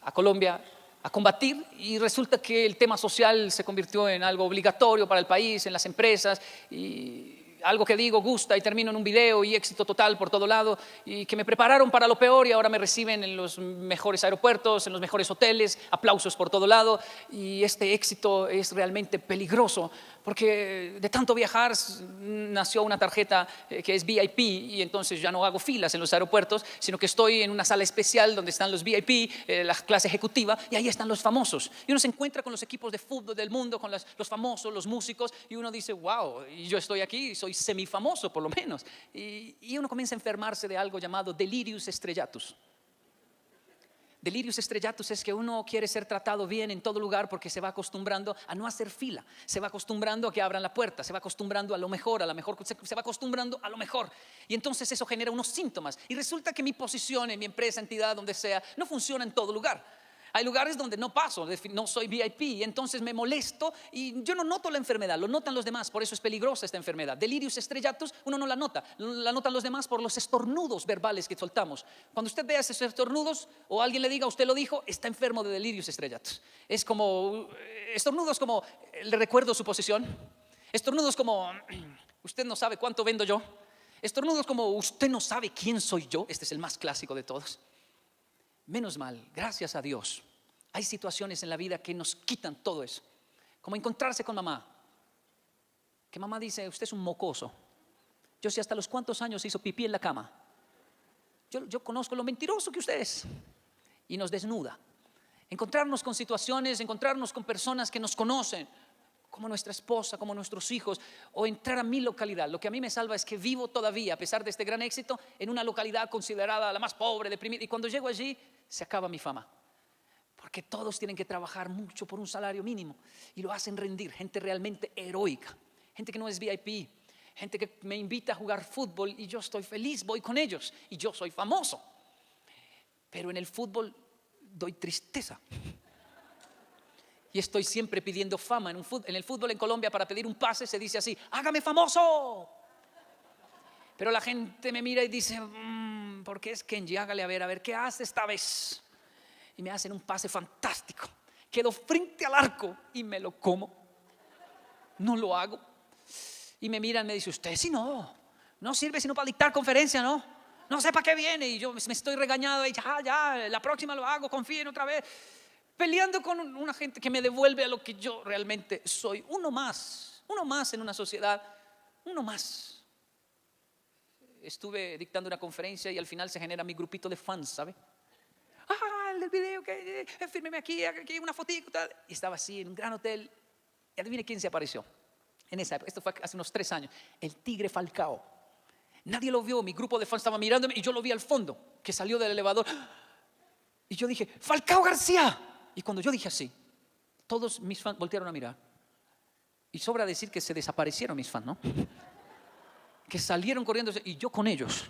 Speaker 1: a Colombia a combatir y resulta que el tema social se convirtió en algo obligatorio para el país, en las empresas. Y algo que digo gusta y termino en un video y éxito total por todo lado. Y que me prepararon para lo peor y ahora me reciben en los mejores aeropuertos, en los mejores hoteles, aplausos por todo lado. Y este éxito es realmente peligroso porque de tanto viajar nació una tarjeta eh, que es VIP y entonces ya no hago filas en los aeropuertos, sino que estoy en una sala especial donde están los VIP, eh, la clase ejecutiva, y ahí están los famosos. Y uno se encuentra con los equipos de fútbol del mundo, con los, famosos, los músicos, y uno dice, wow, yo estoy aquí, soy semifamoso por lo menos. Y, y uno comienza a enfermarse de algo llamado delirius estrellatus. Delirios estrellatos es que uno quiere ser tratado bien en todo lugar porque se va acostumbrando a no hacer fila, se va acostumbrando a que abran la puerta, se va acostumbrando a lo mejor, a lo mejor, se va acostumbrando a lo mejor. Y entonces eso genera unos síntomas. Y resulta que mi posición en mi empresa, entidad, donde sea, no funciona en todo lugar. Hay lugares donde no paso, no soy VIP, entonces me molesto y yo no noto la enfermedad, lo notan los demás, por eso es peligrosa esta enfermedad. Delirios estrellatos, uno no la nota, la notan los demás por los estornudos verbales que soltamos. Cuando usted vea esos estornudos o alguien le diga, usted lo dijo, está enfermo de delirios estrellatos. Es como, eh, estornudos como, le recuerdo su posición, estornudos como, usted no sabe cuánto vendo yo, estornudos como, usted no sabe quién soy yo, este es el más clásico de todos. Menos mal, gracias a Dios. Hay situaciones en la vida que nos quitan todo eso. Como encontrarse con mamá. Que mamá dice, usted es un mocoso. Yo sé hasta los cuántos años hizo pipí en la cama. Yo, yo conozco lo mentiroso que usted es. Y nos desnuda. Encontrarnos con situaciones, encontrarnos con personas que nos conocen, como nuestra esposa, como nuestros hijos, o entrar a mi localidad. Lo que a mí me salva es que vivo todavía, a pesar de este gran éxito, en una localidad considerada la más pobre, deprimida. Y cuando llego allí, se acaba mi fama. Porque todos tienen que trabajar mucho por un salario mínimo y lo hacen rendir. Gente realmente heroica, gente que no es VIP, gente que me invita a jugar fútbol y yo estoy feliz, voy con ellos y yo soy famoso. Pero en el fútbol doy tristeza. Y estoy siempre pidiendo fama. En, el fútbol en Colombia para pedir un pase se dice así, hágame famoso. Pero la gente me mira y dice, mm, porque es Kenji, hágale a ver, a ver, ¿qué hace esta vez? Y me hacen un pase fantástico. Quedo frente al arco y me lo como. No lo hago. Y me miran, me dice, usted si no, no sirve sino para dictar conferencia, ¿no? No sé para qué viene. Y yo me estoy regañado y ya, ya, la próxima lo hago, confíen otra vez. Peleando con una gente que me devuelve a lo que yo realmente soy. Uno más, uno más en una sociedad, uno más estuve dictando una conferencia y al final se genera mi grupito de fans, ¿sabe? Ah, el video, que eh, fírmeme aquí, aquí una fotito. Y estaba así en un gran hotel. Y adivine quién se apareció. En esa época, esto fue hace unos tres años. El tigre Falcao. Nadie lo vio, mi grupo de fans estaba mirándome y yo lo vi al fondo, que salió del elevador. Y yo dije, Falcao García. Y cuando yo dije así, todos mis fans voltearon a mirar. Y sobra decir que se desaparecieron mis fans, ¿no? que salieron corriendo y yo con ellos,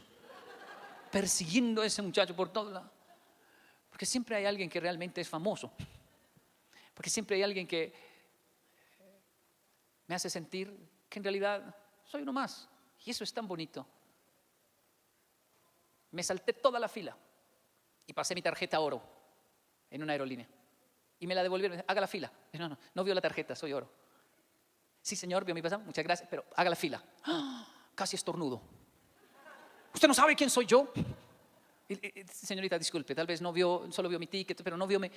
Speaker 1: persiguiendo a ese muchacho por todo lado. Porque siempre hay alguien que realmente es famoso. Porque siempre hay alguien que me hace sentir que en realidad soy uno más. Y eso es tan bonito. Me salté toda la fila y pasé mi tarjeta oro en una aerolínea. Y me la devolvieron. Haga la fila. No, no, no vio la tarjeta, soy oro. Sí, señor, vio mi pasado. Muchas gracias, pero haga la fila. ¡Ah! casi estornudo. ¿Usted no sabe quién soy yo? Señorita, disculpe, tal vez no vio, solo vio mi ticket, pero no vio mi,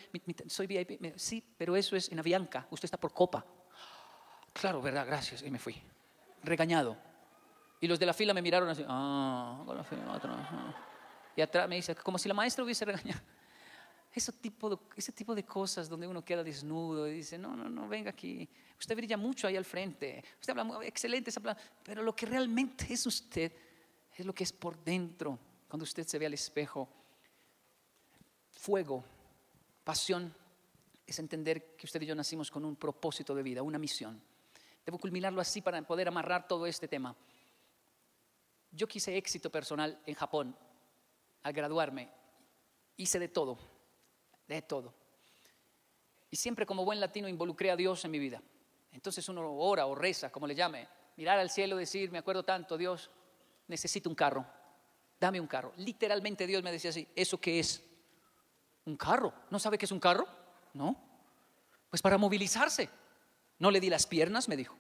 Speaker 1: soy VIP. Sí, pero eso es en Avianca, usted está por copa. Claro, verdad, gracias. Y me fui, regañado. Y los de la fila me miraron así, ah, Y atrás me dice, como si la maestra hubiese regañado. Ese tipo, de, ese tipo de cosas donde uno queda desnudo y dice, no, no, no, venga aquí. Usted brilla mucho ahí al frente. Usted habla muy excelente, pero lo que realmente es usted es lo que es por dentro. Cuando usted se ve al espejo, fuego, pasión, es entender que usted y yo nacimos con un propósito de vida, una misión. Debo culminarlo así para poder amarrar todo este tema. Yo quise éxito personal en Japón al graduarme. Hice de todo de todo. Y siempre como buen latino involucré a Dios en mi vida. Entonces uno ora o reza, como le llame, mirar al cielo decir, me acuerdo tanto, Dios, necesito un carro, dame un carro. Literalmente Dios me decía así, ¿eso qué es? Un carro. ¿No sabe qué es un carro? No. Pues para movilizarse. No le di las piernas, me dijo.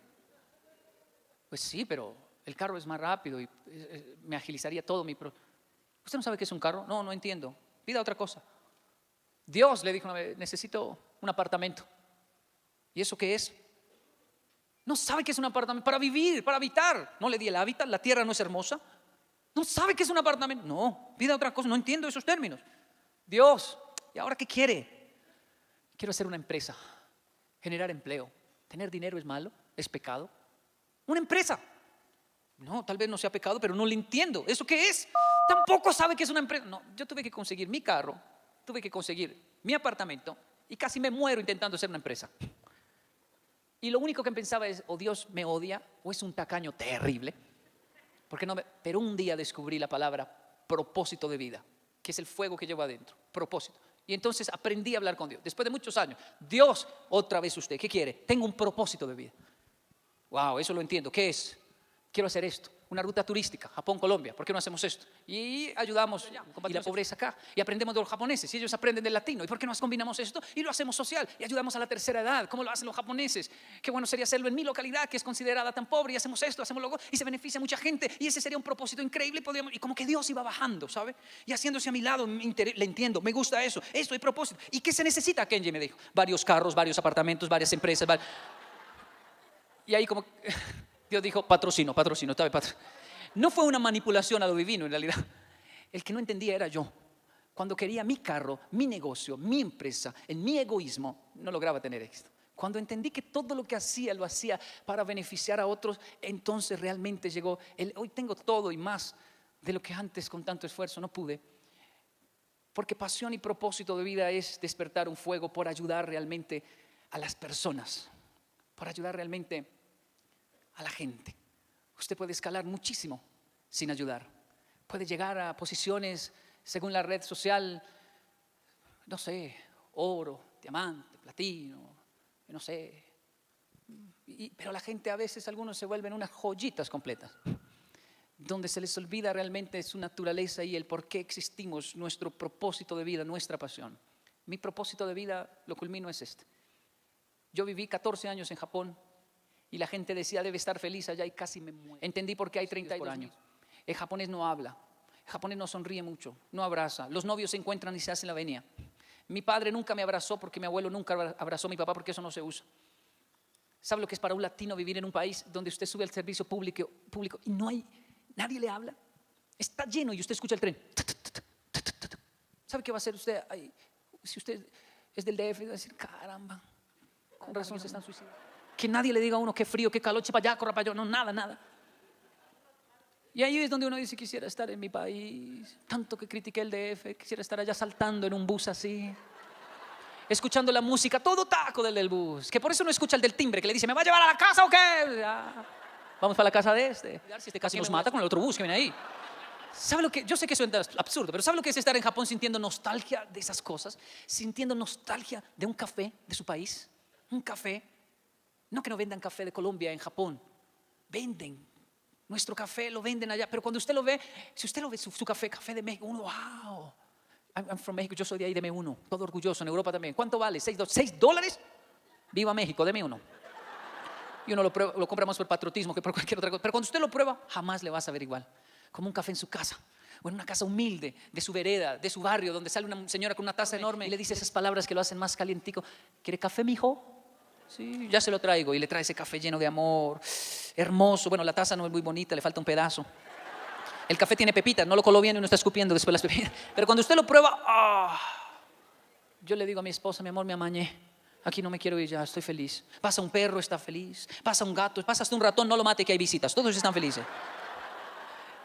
Speaker 1: Pues sí, pero el carro es más rápido y eh, eh, me agilizaría todo mi... ¿Usted no sabe qué es un carro? No, no entiendo. Pida otra cosa. Dios le dijo, necesito un apartamento. ¿Y eso qué es? No sabe qué es un apartamento. Para vivir, para habitar. No le di el hábitat, la tierra no es hermosa. No sabe qué es un apartamento. No, pida otra cosa, no entiendo esos términos. Dios, ¿y ahora qué quiere? Quiero hacer una empresa, generar empleo. ¿Tener dinero es malo? ¿Es pecado? Una empresa. No, tal vez no sea pecado, pero no le entiendo. ¿Eso qué es? Tampoco sabe qué es una empresa. No, yo tuve que conseguir mi carro, tuve que conseguir mi apartamento y casi me muero intentando hacer una empresa. Y lo único que pensaba es, o Dios me odia, o es un tacaño terrible. Porque no Pero un día descubrí la palabra propósito de vida, que es el fuego que llevo adentro, propósito. Y entonces aprendí a hablar con Dios. Después de muchos años, Dios, otra vez usted, ¿qué quiere? Tengo un propósito de vida. Wow, eso lo entiendo. ¿Qué es? Quiero hacer esto una ruta turística, Japón-Colombia, ¿por qué no hacemos esto? Y ayudamos y la pobreza acá, y aprendemos de los japoneses, y ellos aprenden del latino, ¿y por qué no combinamos esto? Y lo hacemos social, y ayudamos a la tercera edad, ¿cómo lo hacen los japoneses? Qué bueno sería hacerlo en mi localidad, que es considerada tan pobre, y hacemos esto, hacemos luego, y se beneficia mucha gente, y ese sería un propósito increíble, y como que Dios iba bajando, ¿sabe? Y haciéndose a mi lado, le entiendo, me gusta eso, esto hay propósito. ¿Y qué se necesita, Kenji me dijo? Varios carros, varios apartamentos, varias empresas, y ahí como... Dios dijo, patrocino, patrocino, patrocino. No fue una manipulación a lo divino en realidad. El que no entendía era yo. Cuando quería mi carro, mi negocio, mi empresa, en mi egoísmo, no lograba tener éxito. Cuando entendí que todo lo que hacía lo hacía para beneficiar a otros, entonces realmente llegó, hoy tengo todo y más de lo que antes con tanto esfuerzo no pude. Porque pasión y propósito de vida es despertar un fuego por ayudar realmente a las personas, por ayudar realmente a la gente. Usted puede escalar muchísimo sin ayudar. Puede llegar a posiciones, según la red social, no sé, oro, diamante, platino, no sé. pero la gente a veces, algunos se vuelven unas joyitas completas, donde se les olvida realmente su naturaleza y el por qué existimos, nuestro propósito de vida, nuestra pasión. Mi propósito de vida, lo culmino, es este. Yo viví 14 años en Japón, y la gente decía, debe estar feliz allá y casi me muero. Entendí por qué hay 32 años. El japonés no habla, el japonés no sonríe mucho, no abraza. Los novios se encuentran y se hacen la venia. Mi padre nunca me abrazó porque mi abuelo nunca abrazó a mi papá porque eso no se usa. ¿Sabe lo que es para un latino vivir en un país donde usted sube al servicio público, público y no hay, nadie le habla? Está lleno y usted escucha el tren. ¿Sabe qué va a hacer usted? si usted es del DF, va a decir, caramba, con razón se están suicidando. Que nadie le diga a uno qué frío, qué calor, para allá, corra para allá. No, nada, nada. Y ahí es donde uno dice, quisiera estar en mi país. Tanto que critiqué el DF, quisiera estar allá saltando en un bus así. Escuchando la música, todo taco del del bus. Que por eso no escucha el del timbre, que le dice, ¿me va a llevar a la casa o qué? vamos para la casa de este. Si este casi nos mata con el otro bus que viene ahí. ¿Sabe lo que? Yo sé que es absurdo, pero ¿sabe lo que es estar en Japón sintiendo nostalgia de esas cosas? Sintiendo nostalgia de un café de su país. Un café no que no vendan café de Colombia en Japón, venden. Nuestro café lo venden allá, pero cuando usted lo ve, si usted lo ve su, café, café de México, uno, wow. I'm, from México, yo soy de ahí, deme uno. Todo orgulloso, en Europa también. ¿Cuánto vale? ¿Seis, dólares? Viva México, deme uno. Y uno lo, lo compra más por patriotismo que por cualquier otra cosa. Pero cuando usted lo prueba, jamás le va a saber igual. Como un café en su casa o en una casa humilde de su vereda, de su barrio, donde sale una señora con una taza enorme y le dice esas palabras que lo hacen más calientico. ¿Quiere café, mijo? Sí, ya se lo traigo. Y le trae ese café lleno de amor, hermoso. Bueno, la taza no es muy bonita, le falta un pedazo. El café tiene pepitas, no lo coló bien y no está escupiendo después las pepitas. Pero cuando usted lo prueba, ¡ah! yo le digo a mi esposa, mi amor, me amañé. Aquí no me quiero ir ya, estoy feliz. Pasa un perro, está feliz. Pasa un gato, pasa hasta un ratón, no lo mate que hay visitas. Todos están felices.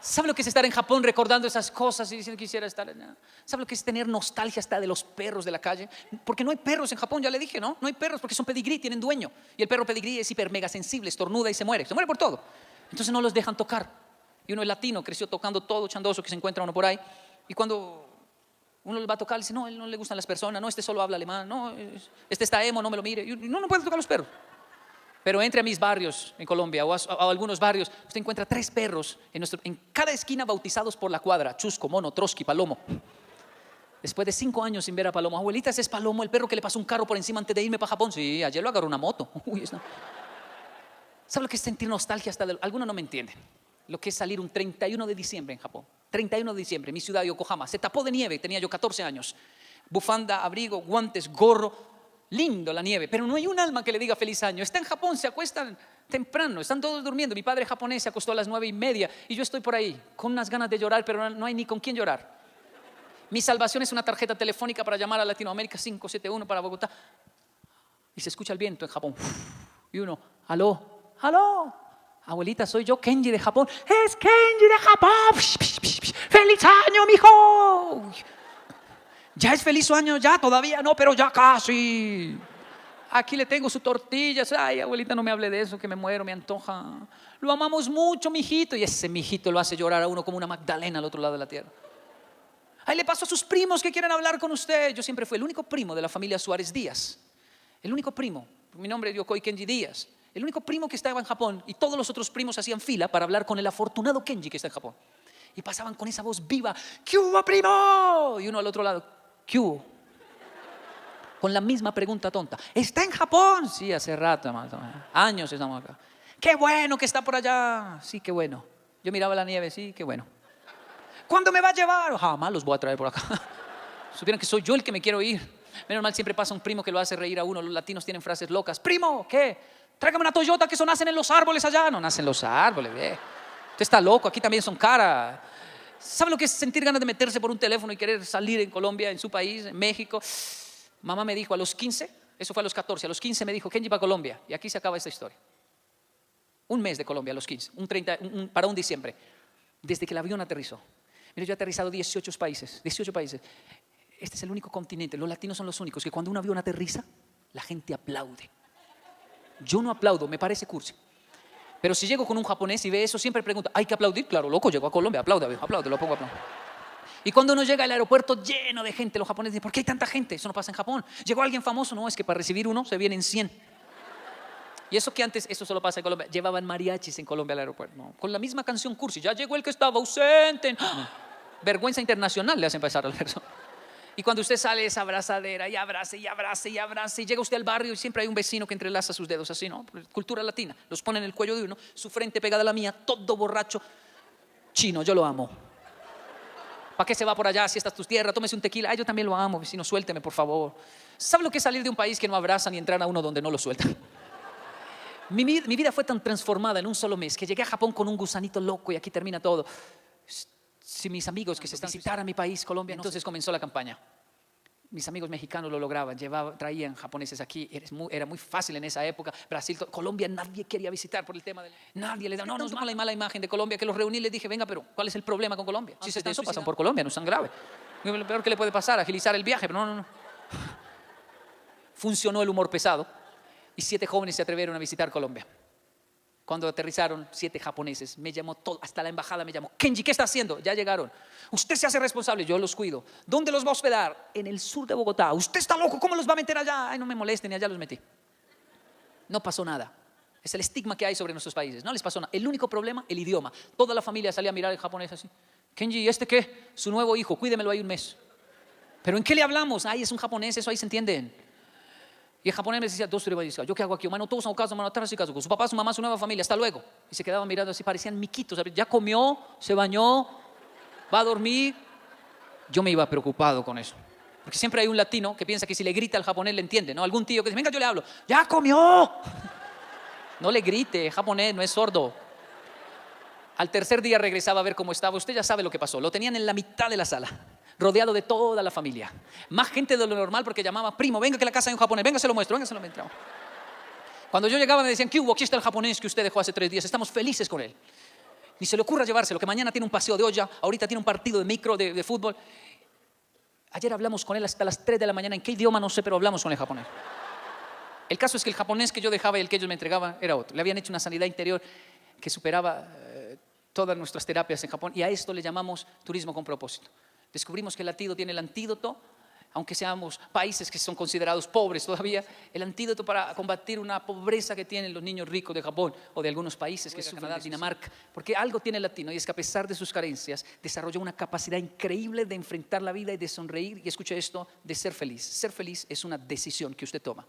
Speaker 1: ¿Sabe lo que es estar en Japón recordando esas cosas y diciendo quisiera estar allá? ¿Sabe lo que es tener nostalgia hasta de los perros de la calle? Porque no hay perros en Japón, ya le dije, ¿no? No hay perros porque son pedigrí, tienen dueño. Y el perro pedigrí es hiper mega sensible, estornuda y se muere. Se muere por todo. Entonces no los dejan tocar. Y uno es latino, creció tocando todo chandoso que se encuentra uno por ahí. Y cuando uno le va a tocar, dice, no, él no le gustan las personas, no, este solo habla alemán, no, este está emo, no me lo mire. Y no, no puede tocar los perros. Pero entre a mis barrios en Colombia o a, algunos barrios, usted encuentra tres perros en, nuestro, en cada esquina bautizados por la cuadra, Chusco, Mono, Trotsky, Palomo. Después de cinco años sin ver a Palomo, abuelita, ese es Palomo, el perro que le pasó un carro por encima antes de irme para Japón. Sí, ayer lo agarró una moto. Uy, ¿Sabe lo que es sentir nostalgia hasta de... Algunos no me entienden. Lo que es salir un 31 de diciembre en Japón. 31 de diciembre, mi ciudad Yokohama. Se tapó de nieve, tenía yo 14 años. Bufanda, abrigo, guantes, gorro, lindo la nieve, pero no hay un alma que le diga feliz año. Está en Japón, se acuestan temprano, están todos durmiendo. Mi padre japonés se acostó a las nueve y media y yo estoy por ahí con unas ganas de llorar, pero no hay ni con quién llorar. Mi salvación es una tarjeta telefónica para llamar a Latinoamérica 571 para Bogotá. Y se escucha el viento en Japón. Y uno, aló, aló, abuelita, soy yo, Kenji de Japón. Es Kenji de Japón. Feliz año, mijo. Ya es feliz su año, ya todavía no, pero ya casi. Aquí le tengo su tortilla. Ay, abuelita, no me hable de eso, que me muero, me antoja. Lo amamos mucho, mijito. Y ese mijito lo hace llorar a uno como una Magdalena al otro lado de la tierra. Ahí le paso a sus primos que quieren hablar con usted. Yo siempre fui el único primo de la familia Suárez Díaz. El único primo. Mi nombre es Yokoi Kenji Díaz. El único primo que estaba en Japón. Y todos los otros primos hacían fila para hablar con el afortunado Kenji que está en Japón. Y pasaban con esa voz viva. ¿Qué hubo, primo? Y uno al otro lado. ¿Qué hubo? Con la misma pregunta tonta. ¿Está en Japón? Sí, hace rato, años estamos acá. Qué bueno que está por allá. Sí, qué bueno. Yo miraba la nieve, sí, qué bueno. ¿Cuándo me va a llevar? Jamás los voy a traer por acá. Supieron que soy yo el que me quiero ir. Menos mal siempre pasa un primo que lo hace reír a uno. Los latinos tienen frases locas. Primo, ¿qué? Tráigame una Toyota que eso nacen en los árboles allá. No nacen los árboles, ve. Usted está loco, aquí también son caras. ¿Sabe lo que es sentir ganas de meterse por un teléfono y querer salir en Colombia, en su país, en México? Mamá me dijo a los 15, eso fue a los 14, a los 15 me dijo, Kenji va a Colombia. Y aquí se acaba esta historia. Un mes de Colombia a los 15, un 30, para un diciembre, desde que el avión aterrizó. Mire, yo he aterrizado 18 países, 18 países. Este es el único continente, los latinos son los únicos, que cuando un avión aterriza, la gente aplaude. Yo no aplaudo, me parece cursi. Pero si llego con un japonés y ve eso, siempre pregunta, ¿hay que aplaudir? Claro, loco, llego a Colombia, aplaude, aplaude, lo pongo a aplaudir. Y cuando uno llega al aeropuerto lleno de gente, los japoneses dicen, ¿por qué hay tanta gente? Eso no pasa en Japón. Llegó alguien famoso, no, es que para recibir uno se vienen 100. Y eso que antes, eso solo pasa en Colombia, llevaban mariachis en Colombia al aeropuerto, con la misma canción cursi, ya llegó el que estaba ausente. Vergüenza internacional le hacen pasar al persona. Y cuando usted sale esa abrazadera y abrace y abrace y abrace y llega usted al barrio y siempre hay un vecino que entrelaza sus dedos así, ¿no? Cultura latina. Los pone en el cuello de uno, su frente pegada a la mía, todo borracho. Chino, yo lo amo. ¿Para qué se va por allá si esta es tu tierra? Tómese un tequila. Ay, yo también lo amo, vecino, suélteme, por favor. ¿Sabe lo que es salir de un país que no abrazan y entrar a uno donde no lo sueltan? Mi, mi vida fue tan transformada en un solo mes que llegué a Japón con un gusanito loco y aquí termina todo si mis amigos que se están visitando mi país, Colombia, entonces comenzó la campaña. Mis amigos mexicanos lo lograban, llevaban, traían japoneses aquí, era muy, fácil en esa época. Brasil, Colombia, nadie quería visitar por el tema de... Nadie le daba, no, no es mala, mala imagen de Colombia, que los reuní y les dije, venga, pero ¿cuál es el problema con Colombia? Si se están pasan por Colombia, no es tan grave. Lo peor que le puede pasar, agilizar el viaje, pero no, no, no. Funcionó el humor pesado y siete jóvenes se atrevieron a visitar Colombia. Cuando aterrizaron, siete japoneses, me llamó todo, hasta la embajada me llamó, Kenji, ¿qué está haciendo? Ya llegaron. Usted se hace responsable, yo los cuido. ¿Dónde los va a hospedar? En el sur de Bogotá. Usted está loco, ¿cómo los va a meter allá? Ay, no me molesten, allá los metí. No pasó nada. Es el estigma que hay sobre nuestros países. No les pasó nada. El único problema, el idioma. Toda la familia salía a mirar el japonés así. Kenji, ¿y este qué? Su nuevo hijo, cuídemelo ahí un mes. ¿Pero en qué le hablamos? Ay, es un japonés, eso ahí se entienden. Y el japonés me decía, decía, ¿yo qué hago aquí? Mano, todos son casa, mano, atrás y casa, con su papá, su mamá, su nueva familia, hasta luego. Y se quedaban mirando así, parecían miquitos. Ya comió, se bañó, va a dormir. Yo me iba preocupado con eso. Porque siempre hay un latino que piensa que si le grita al japonés le entiende, ¿no? Algún tío que dice, venga, yo le hablo, ya comió. No le grite, japonés no es sordo. Al tercer día regresaba a ver cómo estaba. Usted ya sabe lo que pasó. Lo tenían en la mitad de la sala rodeado de toda la familia. Más gente de lo normal porque llamaba, primo, venga que la casa hay un japonés, venga se lo muestro, venga se lo muestro. Cuando yo llegaba me decían, ¿qué hubo? Aquí está el japonés que usted dejó hace tres días, estamos felices con él. Ni se le ocurra llevárselo, que mañana tiene un paseo de olla, ahorita tiene un partido de micro, de, de fútbol. Ayer hablamos con él hasta las 3 de la mañana, ¿en qué idioma? No sé, pero hablamos con el japonés. El caso es que el japonés que yo dejaba y el que ellos me entregaban era otro. Le habían hecho una sanidad interior que superaba eh, todas nuestras terapias en Japón y a esto le llamamos turismo con propósito. Descubrimos que el latido tiene el antídoto, aunque seamos países que son considerados pobres todavía, el antídoto para combatir una pobreza que tienen los niños ricos de Japón o de algunos países que son Canadá, Dinamarca, porque algo tiene el latino y es que a pesar de sus carencias desarrolló una capacidad increíble de enfrentar la vida y de sonreír y escuche esto, de ser feliz. Ser feliz es una decisión que usted toma.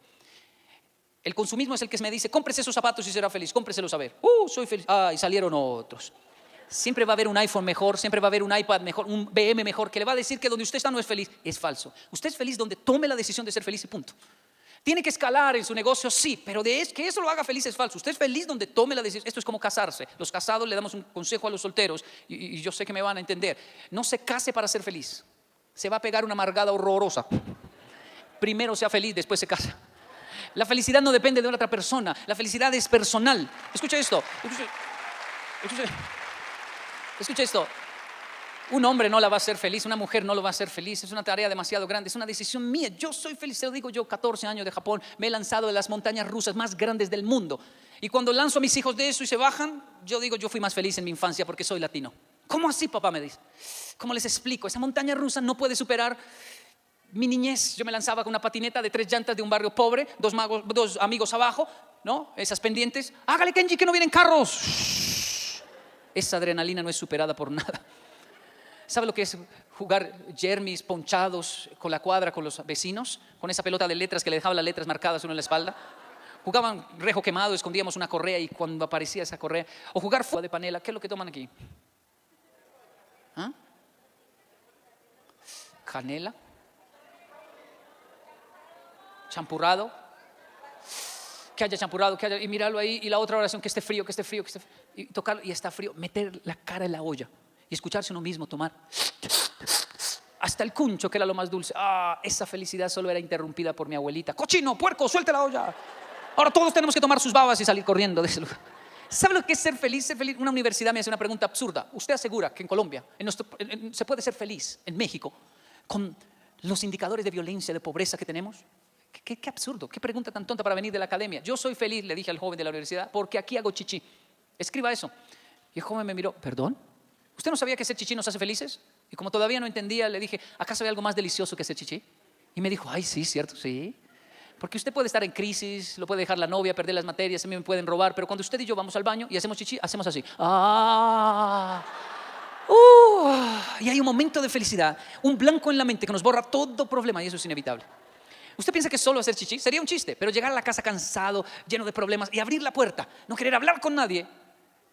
Speaker 1: El consumismo es el que me dice, cómprese esos zapatos y será feliz, cómpreselos a ver. Uh, soy feliz. Ah, y salieron otros. Siempre va a haber un iPhone mejor, siempre va a haber un iPad mejor, un BM mejor, que le va a decir que donde usted está no es feliz. Es falso. Usted es feliz donde tome la decisión de ser feliz y punto. Tiene que escalar en su negocio, sí, pero de que eso lo haga feliz es falso. Usted es feliz donde tome la decisión. Esto es como casarse. Los casados le damos un consejo a los solteros y, yo sé que me van a entender. No se case para ser feliz. Se va a pegar una amargada horrorosa. Primero sea feliz, después se casa. La felicidad no depende de otra persona. La felicidad es personal. Escucha esto. Escucha esto. Un hombre no la va a hacer feliz, una mujer no lo va a hacer feliz, es una tarea demasiado grande, es una decisión mía. Yo soy feliz, se lo digo yo, 14 años de Japón, me he lanzado de las montañas rusas más grandes del mundo. Y cuando lanzo a mis hijos de eso y se bajan, yo digo, yo fui más feliz en mi infancia porque soy latino. ¿Cómo así, papá? Me dice. ¿Cómo les explico? Esa montaña rusa no puede superar mi niñez. Yo me lanzaba con una patineta de tres llantas de un barrio pobre, dos, dos amigos abajo, ¿no? Esas pendientes. Hágale, Kenji, que no vienen carros. Esa adrenalina no es superada por nada. ¿Sabe lo que es jugar jermis ponchados con la cuadra con los vecinos? Con esa pelota de letras que le dejaba las letras marcadas uno en la espalda. Jugaban rejo quemado, escondíamos una correa y cuando aparecía esa correa. O jugar fuego de panela. ¿Qué es lo que toman aquí? ¿Ah? Canela. Champurrado. Que haya champurrado, que haya, y mirarlo ahí. Y la otra oración, que esté frío, que esté frío, que esté frío. Y tocarlo, y está frío. Meter la cara en la olla y escucharse uno mismo tomar. Hasta el cuncho, que era lo más dulce. Ah, esa felicidad solo era interrumpida por mi abuelita. Cochino, puerco, suelte la olla. Ahora todos tenemos que tomar sus babas y salir corriendo de ese lugar. ¿Sabe lo que es ser feliz? Ser feliz. Una universidad me hace una pregunta absurda. ¿Usted asegura que en Colombia en nuestro- en- se puede ser feliz en México con los indicadores de violencia, de pobreza que tenemos? ¿Qué, absurdo, qué pregunta tan tonta para venir de la academia. Yo soy feliz, le dije al joven de la universidad, porque aquí hago chichi. Escriba eso. Y el joven me miró, ¿perdón? ¿Usted no sabía que ser chichi nos hace felices? Y como todavía no entendía, le dije, ¿acaso hay algo más delicioso que ser chichi? Y me dijo, ay, sí, cierto, sí. Porque usted puede estar en crisis, lo puede dejar la novia, perder las materias, a mí me pueden robar, pero cuando usted y yo vamos al baño y hacemos chichi, hacemos así. ¡Ah! ¡Uh! y hay un momento de felicidad, un blanco en la mente que nos borra todo problema y eso es inevitable. Usted piensa que solo hacer chichi sería un chiste, pero llegar a la casa cansado, lleno de problemas y abrir la puerta, no querer hablar con nadie.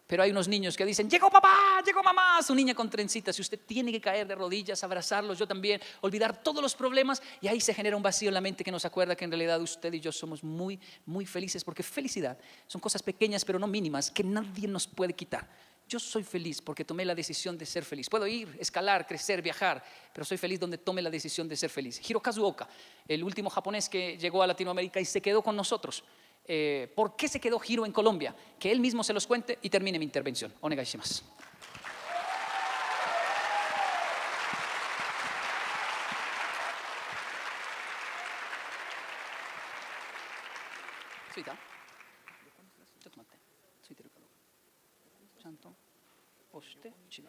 Speaker 1: Pero hay unos niños que dicen, llegó papá, llegó mamá, su niña con trencitas y usted tiene que caer de rodillas, abrazarlos, yo también, olvidar todos los problemas y ahí se genera un vacío en la mente que nos acuerda que en realidad usted y yo somos muy, muy felices porque felicidad son cosas pequeñas pero no mínimas que nadie nos puede quitar. Yo soy feliz porque tomé la decisión de ser feliz. Puedo ir, escalar, crecer, viajar, pero soy feliz donde tome la decisión de ser feliz. Hirokazu Oka, el último japonés que llegó a Latinoamérica y se quedó con nosotros. Eh, ¿Por qué se quedó Hiro en Colombia? Que él mismo se los cuente y termine mi intervención. Onegai shimasu. つ押して違う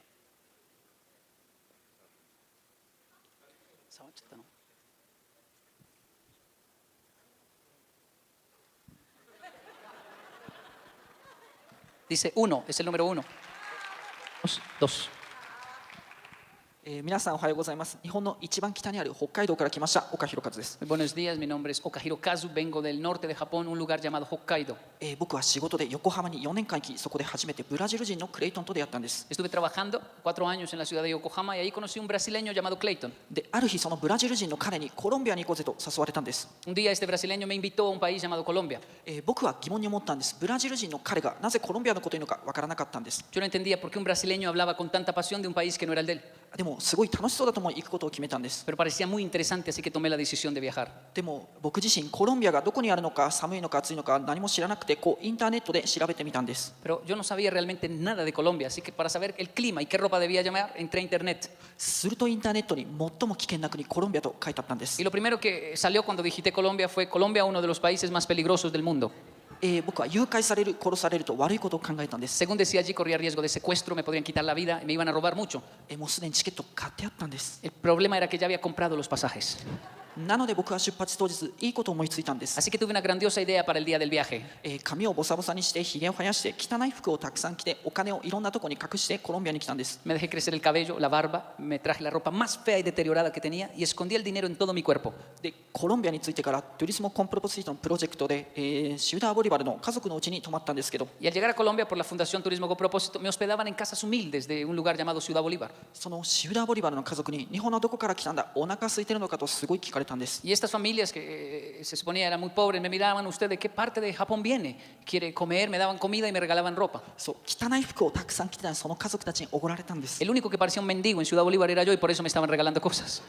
Speaker 1: 触っちゃったの Dice uno, es el número uno. Dos, dos.
Speaker 2: えー皆さんおはようございます日本の一番北にある北海道から来ました岡弘和です、
Speaker 1: buenos días, mi nombre es Okahiro Kazu, vengo del norte de Japón, un lugar llamado Hokkaido.
Speaker 2: えー僕は仕事で横浜に4年間行きそこで初めてブラジル人のクレイトンと出会ったんです
Speaker 1: Estuve trabajando cuatro años en la ciudad de Yokohama y ahí conocí un brasileño llamado Clayton.
Speaker 2: である日そのブラジル人の彼にコロンビアに行こうぜと誘われたんです、
Speaker 1: Un día este brasileño me invitó a un país llamado Colombia.
Speaker 2: えー僕は疑問に思ったんですブラジル人の彼がなぜコロンビアのことを言うのかわからなかったんです
Speaker 1: Yo no entendía por qué un brasileño hablaba con tanta pasión de un país que no era el de él,
Speaker 2: でもすごい楽しそうだと思い行くことを決めたんです
Speaker 1: pero parecía muy interesante, así que tomé la decisión de viajar.
Speaker 2: でも僕自身コロンビアがどこにあるのか寒いのか暑いのか何も知らなくてこうインターネットで調べてみたんです
Speaker 1: Pero yo no sabía realmente nada de Colombia, así que para saber el clima y qué ropa debía llevar, entré a internet.
Speaker 2: するとインターネットに最も危険な国コロンビアと書いてあったんです
Speaker 1: Y lo primero que salió cuando digité Colombia fue Colombia, uno de los países más peligrosos del mundo.
Speaker 2: Eh,
Speaker 1: según decía allí corría riesgo de secuestro, me podrían quitar la vida, me iban a robar mucho. El problema era que ya había comprado los pasajes.
Speaker 2: なので僕は出発当日いいことを思いついたんです、
Speaker 1: Así que tuve una grandiosa idea para el día del viaje.
Speaker 2: えー髪をボサボサにしてひげを生やして汚い服をたくさん着てお金をいろんなとこに隠してコロンビアに来たんです
Speaker 1: Me dejé crecer el cabello, la barba, me traje la ropa más fea y deteriorada que tenía y escondí el dinero en todo mi cuerpo.
Speaker 2: でコロンビアに着いてからトゥリスモコンプロポシートのプロジェクトで、えーシューダーボリバルの家族のうちに泊まったんですけど
Speaker 1: Y al llegar a Colombia por la Fundación Turismo con Propósito, me hospedaban en casas humildes de un lugar llamado Ciudad Bolívar.
Speaker 2: そのシューダーボリバルの家族に日本のどこから来たんだお腹空いてるのかとすごい聞かれたんです
Speaker 1: Y estas familias que eh, se suponía eran muy pobres me miraban, ¿usted de qué parte de Japón viene? ¿Quiere comer? Me daban comida y me regalaban ropa.
Speaker 2: そう汚い服をたくさん着てたその家族たちにおごられたんです
Speaker 1: El único que parecía un mendigo en Ciudad Bolívar era yo y por eso me estaban regalando cosas.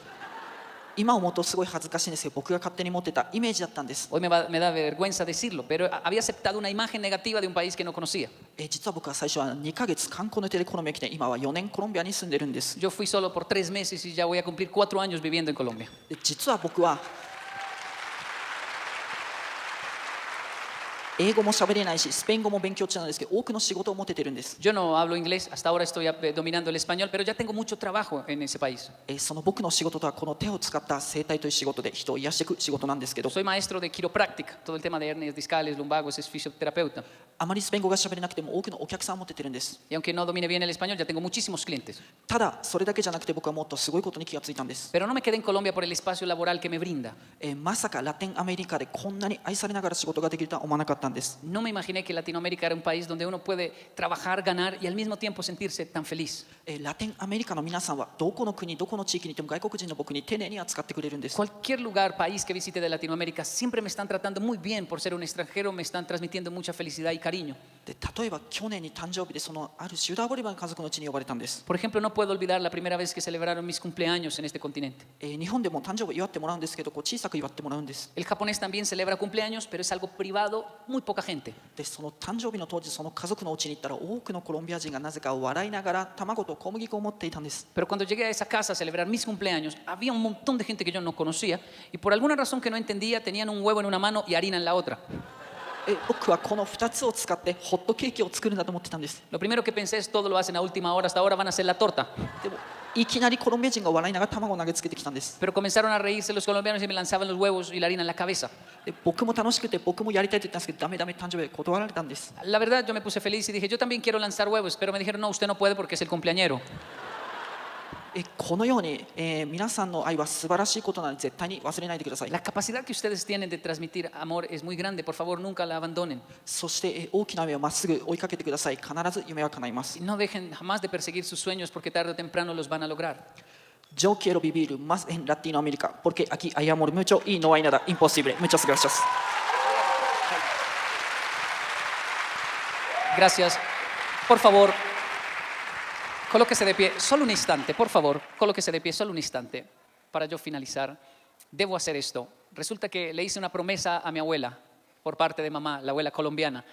Speaker 2: 今思うとすごい恥ずかしいんですけど僕が勝手に持ってたイメージだったんです
Speaker 1: Hoy me, va- me da vergüenza decirlo, pero había aceptado una imagen negativa de un país que no conocía.
Speaker 2: えー実は僕は最初は2ヶ月観光の予定でコロンビアに来て今は4年コロンビアに住んでるんです
Speaker 1: Yo fui solo por tres meses y ya voy a cumplir cuatro años viviendo en Colombia.
Speaker 2: で実は僕は英語も喋れないしスペイン語も勉強中なんですけど多くの仕事を持ててるんです
Speaker 1: Yo no hablo inglés, hasta ahora estoy eh, dominando el español, pero ya tengo mucho trabajo en ese país.
Speaker 2: えーその僕の仕事とはこの手を使った生態という仕事で人を癒していく仕事なんですけど
Speaker 1: Soy maestro de quiropráctica, todo el tema de hernias discales, lumbagos, es fisioterapeuta.
Speaker 2: あまりスペイン語が喋れなくても多くのお客さんを持ててるんです
Speaker 1: Y aunque no domine bien el español, ya tengo muchísimos clientes.
Speaker 2: ただそれだけじゃなくて僕はもっとすごいことに気がついたんです、
Speaker 1: Pero no me quedé en Colombia por el espacio laboral que me brinda.
Speaker 2: えーまさかラテンアメリカでこんなに愛されながら仕事ができるとは思わなかったん
Speaker 1: No me imaginé que Latinoamérica era un país donde uno puede trabajar, ganar y al mismo tiempo sentirse tan feliz.
Speaker 2: えーラテンアメリカの皆さんはどこの国どこの地域にいても外国人の僕に丁寧に扱ってくれるんです
Speaker 1: Cualquier lugar, país que visite de Latinoamérica, siempre me están tratando muy bien por ser un extranjero, me están transmitiendo mucha felicidad y cariño.
Speaker 2: で例えば去年に誕生日でそのあるシューダーボリバーの家族のうちに呼ばれたんです、
Speaker 1: Por ejemplo, no puedo olvidar la primera vez que celebraron mis cumpleaños en este continente.
Speaker 2: えー日本でも誕生日祝ってもらうんですけどこう小さく祝ってもらうんです
Speaker 1: El japonés también celebra cumpleaños, pero es algo privado, muy poca gente.
Speaker 2: でその誕生日の当時その家族のうちに行ったら多くのコロンビア人がなぜか笑いながら卵と小麦粉を持っていたんです
Speaker 1: Pero cuando llegué a esa casa a celebrar mis cumpleaños, había un montón de gente que yo no conocía y por alguna razón que no entendía tenían un huevo en una mano y harina en la otra.
Speaker 2: え僕はこの2つを使ってホットケーキを作るんだと思ってたんです
Speaker 1: Lo primero que pensé es todo lo hacen a última hora, hasta ahora van a hacer la torta.
Speaker 2: でも いきなりコロンビア人が笑いながら卵を投げつけてきたんです
Speaker 1: Pero comenzaron a reírse los colombianos y me lanzaban los huevos y la harina en la cabeza.
Speaker 2: で僕も楽しくて僕もやりたいと言ったんですけどダメダメ誕生日断られたんです
Speaker 1: La verdad, yo me puse feliz y dije, yo también quiero lanzar huevos, pero me dijeron, no, usted no puede porque es el cumpleañero.
Speaker 2: えこのように、えー皆さんの愛は素晴らしいことなので絶対に忘れないでください
Speaker 1: La capacidad que ustedes tienen de transmitir amor es muy grande, por favor, nunca la abandonen.
Speaker 2: そして、えー大きな夢をまっすぐ追いかけてください必ず夢は叶います
Speaker 1: Y No dejen jamás de perseguir sus sueños porque tarde o temprano los van a lograr.
Speaker 2: Yo quiero vivir más en Latinoamérica porque aquí hay amor mucho y no hay nada imposible. Muchas gracias.
Speaker 1: Gracias. Por favor, colóquese de pie solo un instante, por favor, colóquese de pie solo un instante para yo finalizar. Debo hacer esto. Resulta que le hice una promesa a mi abuela por parte de mamá, la abuela colombiana.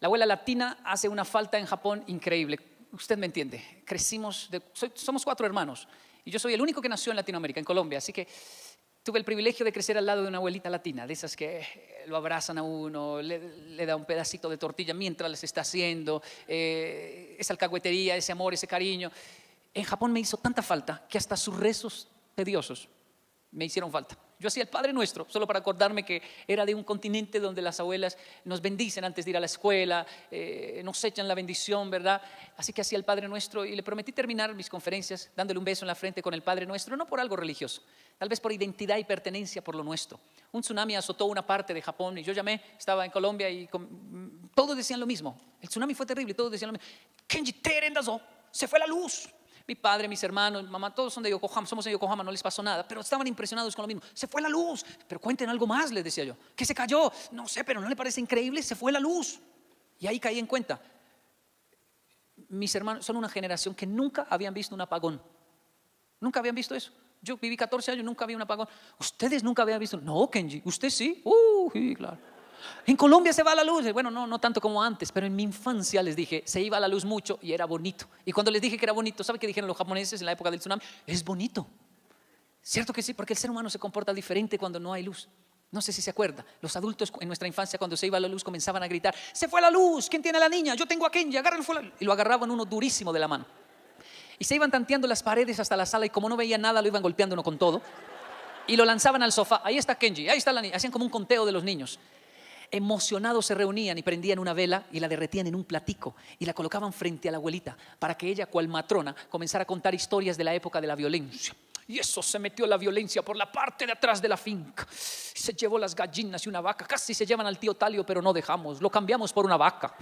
Speaker 1: La abuela latina hace una falta en Japón increíble. Usted me entiende. Crecimos, soy- somos cuatro hermanos y yo soy el único que nació en Latinoamérica, en Colombia, así que tuve el privilegio de crecer al lado de una abuelita latina, de esas que eh, lo abrazan a uno, le, le da un pedacito de tortilla mientras les está haciendo, eh, esa alcahuetería, ese amor, ese cariño. En Japón me hizo tanta falta que hasta sus rezos tediosos me hicieron falta. Yo hacía el Padre Nuestro, solo para acordarme que era de un continente donde las abuelas nos bendicen antes de ir a la escuela, eh, nos echan la bendición, ¿verdad? Así que hacía el Padre Nuestro y le prometí terminar mis conferencias dándole un beso en la frente con el Padre Nuestro, no por algo religioso, tal vez por identidad y pertenencia por lo nuestro. Un tsunami azotó una parte de Japón y yo llamé, estaba en Colombia y con- todos decían lo mismo. El tsunami fue terrible y todos decían lo mismo. Kenji Terendazo, se fue la luz. Mi padre, mis hermanos, mamá, todos son de Yokohama, somos de Yokohama, no les pasó nada, pero estaban impresionados con lo mismo. Se fue la luz, pero cuenten algo más, les decía yo. ¿Qué se cayó? No sé, pero ¿no le parece increíble? Se fue la luz. Y ahí caí en cuenta. Mis hermanos son una generación que nunca habían visto un apagón. Nunca habían visto eso. Yo viví 14 años, nunca vi un apagón. Ustedes nunca habían visto. No, Kenji, usted sí. Uh, claro. En Colombia se va la luz. Bueno, no, no tanto como antes, pero en mi infancia les dije, se iba la luz mucho y era bonito. Y cuando les dije que era bonito, ¿sabe qué dijeron los japoneses en la época del tsunami? Es bonito. ¿Cierto que sí? Porque el ser humano se comporta diferente cuando no hay luz. No sé si se acuerda. Los adultos en nuestra infancia, cuando se iba la luz, comenzaban a gritar: ¡Se fue la luz! ¿Quién tiene a la niña? Yo tengo a la luz". Y lo agarraban uno durísimo de la mano. Y se iban tanteando las paredes hasta la sala y como no veían nada, lo iban golpeando uno con todo. Y lo lanzaban al sofá. Ahí está Kenji, ahí está la niña. Hacían como un conteo de los niños. Emocionados se reunían y prendían una vela y la derretían en un platico y la colocaban frente a la abuelita para que ella, cual matrona, comenzara a contar historias de la época de la violencia. Y eso se metió la violencia por la parte de atrás de la finca. Se llevó las gallinas y una vaca. Casi se llevan al tío Talio, pero no dejamos. Lo cambiamos por una vaca.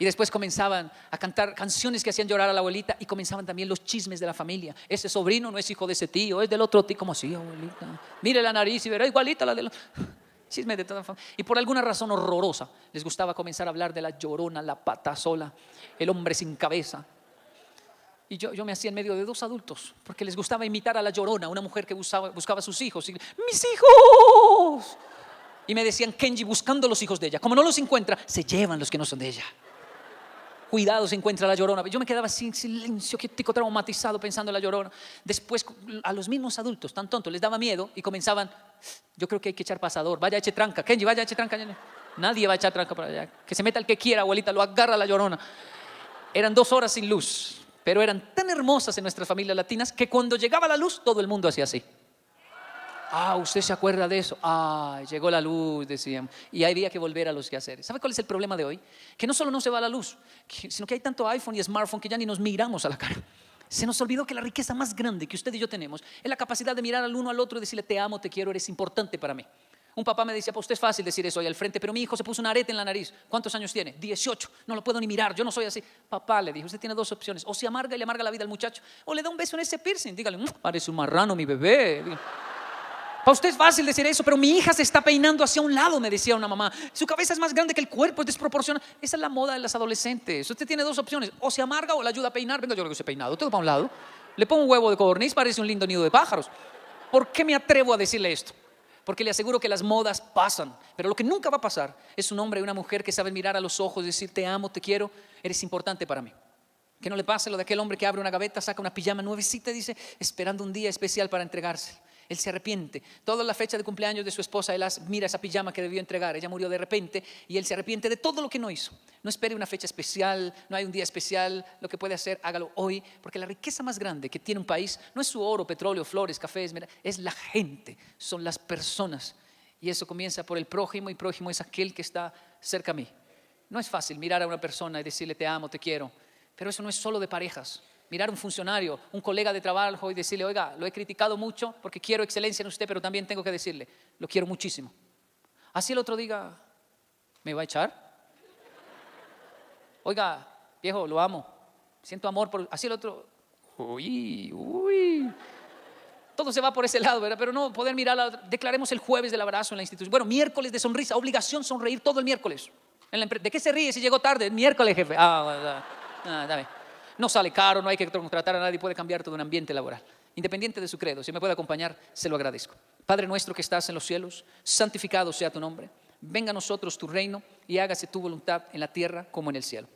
Speaker 1: Y después comenzaban a cantar canciones que hacían llorar a la abuelita y comenzaban también los chismes de la familia. Ese sobrino no es hijo de ese tío, es del otro tío. ¿Cómo así, abuelita? Mire la nariz y verá igualita la de la... Y por alguna razón horrorosa les gustaba comenzar a hablar de la llorona, la pata sola, el hombre sin cabeza. Y yo, yo me hacía en medio de dos adultos, porque les gustaba imitar a la llorona, una mujer que buscaba, buscaba sus hijos. ¡Mis hijos! Y me decían, Kenji, buscando los hijos de ella. Como no los encuentra, se llevan los que no son de ella. Cuidado, se encuentra la llorona. Yo me quedaba sin silencio, quietico, traumatizado pensando en la llorona. Después, a los mismos adultos, tan tontos, les daba miedo y comenzaban, yo creo que hay que echar pasador, vaya, eche tranca, Kenji, vaya, eche tranca. Nadie va a echar tranca para allá. Que se meta el que quiera, abuelita, lo agarra la llorona. Eran dos horas sin luz, pero eran tan hermosas en nuestras familias latinas que cuando llegaba la luz, todo el mundo hacía así. Ah, usted se acuerda de eso. Ah, llegó la luz, decíamos. Y había que volver a los quehaceres. ¿Sabe cuál es el problema de hoy? Que no solo no se va la luz, sino que hay tanto iPhone y smartphone que ya ni nos miramos a la cara. Se nos olvidó que la riqueza más grande que usted y yo tenemos es la capacidad de mirar al uno al otro y decirle, te amo, te quiero, eres importante para mí. Un papá me decía, pues usted es fácil decir eso ahí al frente, pero mi hijo se puso una arete en la nariz. ¿Cuántos años tiene? 18. No lo puedo ni mirar, yo no soy así. Papá le dijo, usted tiene dos opciones. O se amarga y le amarga la vida al muchacho, o le da un beso en ese piercing. Dígale, mm, parece un marrano mi bebé. Para usted es fácil decir eso, pero mi hija se está peinando hacia un lado, me decía una mamá. Su cabeza es más grande que el cuerpo, es desproporcionada. Esa es la moda de las adolescentes. Usted tiene dos opciones, o se amarga o la ayuda a peinar. Venga, yo lo que se peinado, todo para un lado. Le pongo un huevo de codorniz, parece un lindo nido de pájaros. ¿Por qué me atrevo a decirle esto? Porque le aseguro que las modas pasan, pero lo que nunca va a pasar es un hombre y una mujer que saben mirar a los ojos y decir, te amo, te quiero, eres importante para mí. Que no le pase lo de aquel hombre que abre una gaveta, saca una pijama nuevecita y dice, esperando un día especial para entregarse. Él se arrepiente. Toda la fecha de cumpleaños de su esposa, él mira esa pijama que debió entregar. Ella murió de repente y él se arrepiente de todo lo que no hizo. No espere una fecha especial, no hay un día especial. Lo que puede hacer, hágalo hoy, porque la riqueza más grande que tiene un país no es su oro, petróleo, flores, cafés, es la gente, son las personas. Y eso comienza por el prójimo y prójimo es aquel que está cerca a mí. No es fácil mirar a una persona y decirle te amo, te quiero, pero eso no es solo de parejas mirar a un funcionario, un colega de trabajo y decirle, oiga, lo he criticado mucho porque quiero excelencia en usted, pero también tengo que decirle, lo quiero muchísimo. Así el otro diga, ¿me va a echar? Oiga, viejo, lo amo, siento amor por... Así el otro, uy, uy. Todo se va por ese lado, ¿verdad? Pero no poder mirar, declaremos el jueves del abrazo en la institución. Bueno, miércoles de sonrisa, obligación sonreír todo el miércoles. ¿De qué se ríe si llegó tarde? miércoles, jefe. Ah, ah, dame no sale caro, no hay que contratar a nadie, puede cambiar todo un ambiente laboral. Independiente de su credo, si me puede acompañar, se lo agradezco. Padre nuestro que estás en los cielos, santificado sea tu nombre. Venga a nosotros tu reino y hágase tu voluntad en la tierra como en el cielo.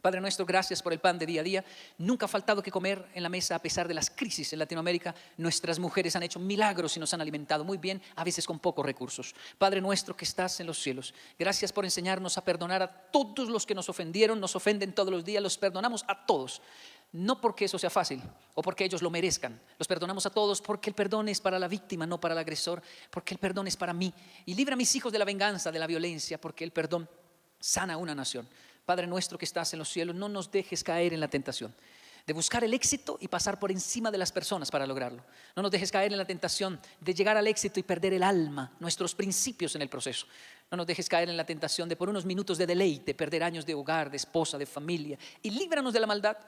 Speaker 1: Padre nuestro, gracias por el pan de día a día. Nunca ha faltado que comer en la mesa a pesar de las crisis en Latinoamérica. Nuestras mujeres han hecho milagros y nos han alimentado muy bien, a veces con pocos recursos. Padre nuestro que estás en los cielos, gracias por enseñarnos a perdonar a todos los que nos ofendieron, nos ofenden todos los días, los perdonamos a todos. No porque eso sea fácil o porque ellos lo merezcan. Los perdonamos a todos porque el perdón es para la víctima, no para el agresor, porque el perdón es para mí. Y libra a mis hijos de la venganza, de la violencia, porque el perdón sana una nación. Padre nuestro que estás en los cielos, no nos dejes caer en la tentación de buscar el éxito y pasar por encima de las personas para lograrlo. No nos dejes caer en la tentación de llegar al éxito y perder el alma, nuestros principios en el proceso. No nos dejes caer en la tentación de por unos minutos de deleite perder años de hogar, de esposa, de familia. Y líbranos de la maldad,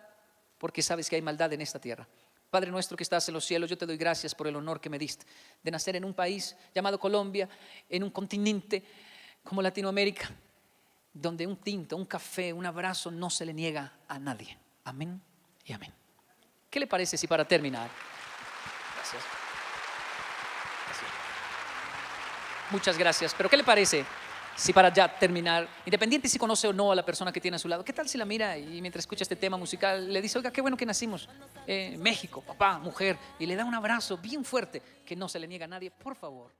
Speaker 1: porque sabes que hay maldad en esta tierra. Padre nuestro que estás en los cielos, yo te doy gracias por el honor que me diste de nacer en un país llamado Colombia, en un continente como Latinoamérica, donde un tinto, un café, un abrazo no se le niega a nadie. Amén y amén. ¿Qué le parece si para terminar? Gracias. Muchas gracias. Pero ¿qué le parece si para ya terminar, independiente si conoce o no a la persona que tiene a su lado, ¿qué tal si la mira y mientras escucha este tema musical le dice, oiga, qué bueno que nacimos en México, papá, mujer, y le da un abrazo bien fuerte que no se le niega a nadie, por favor?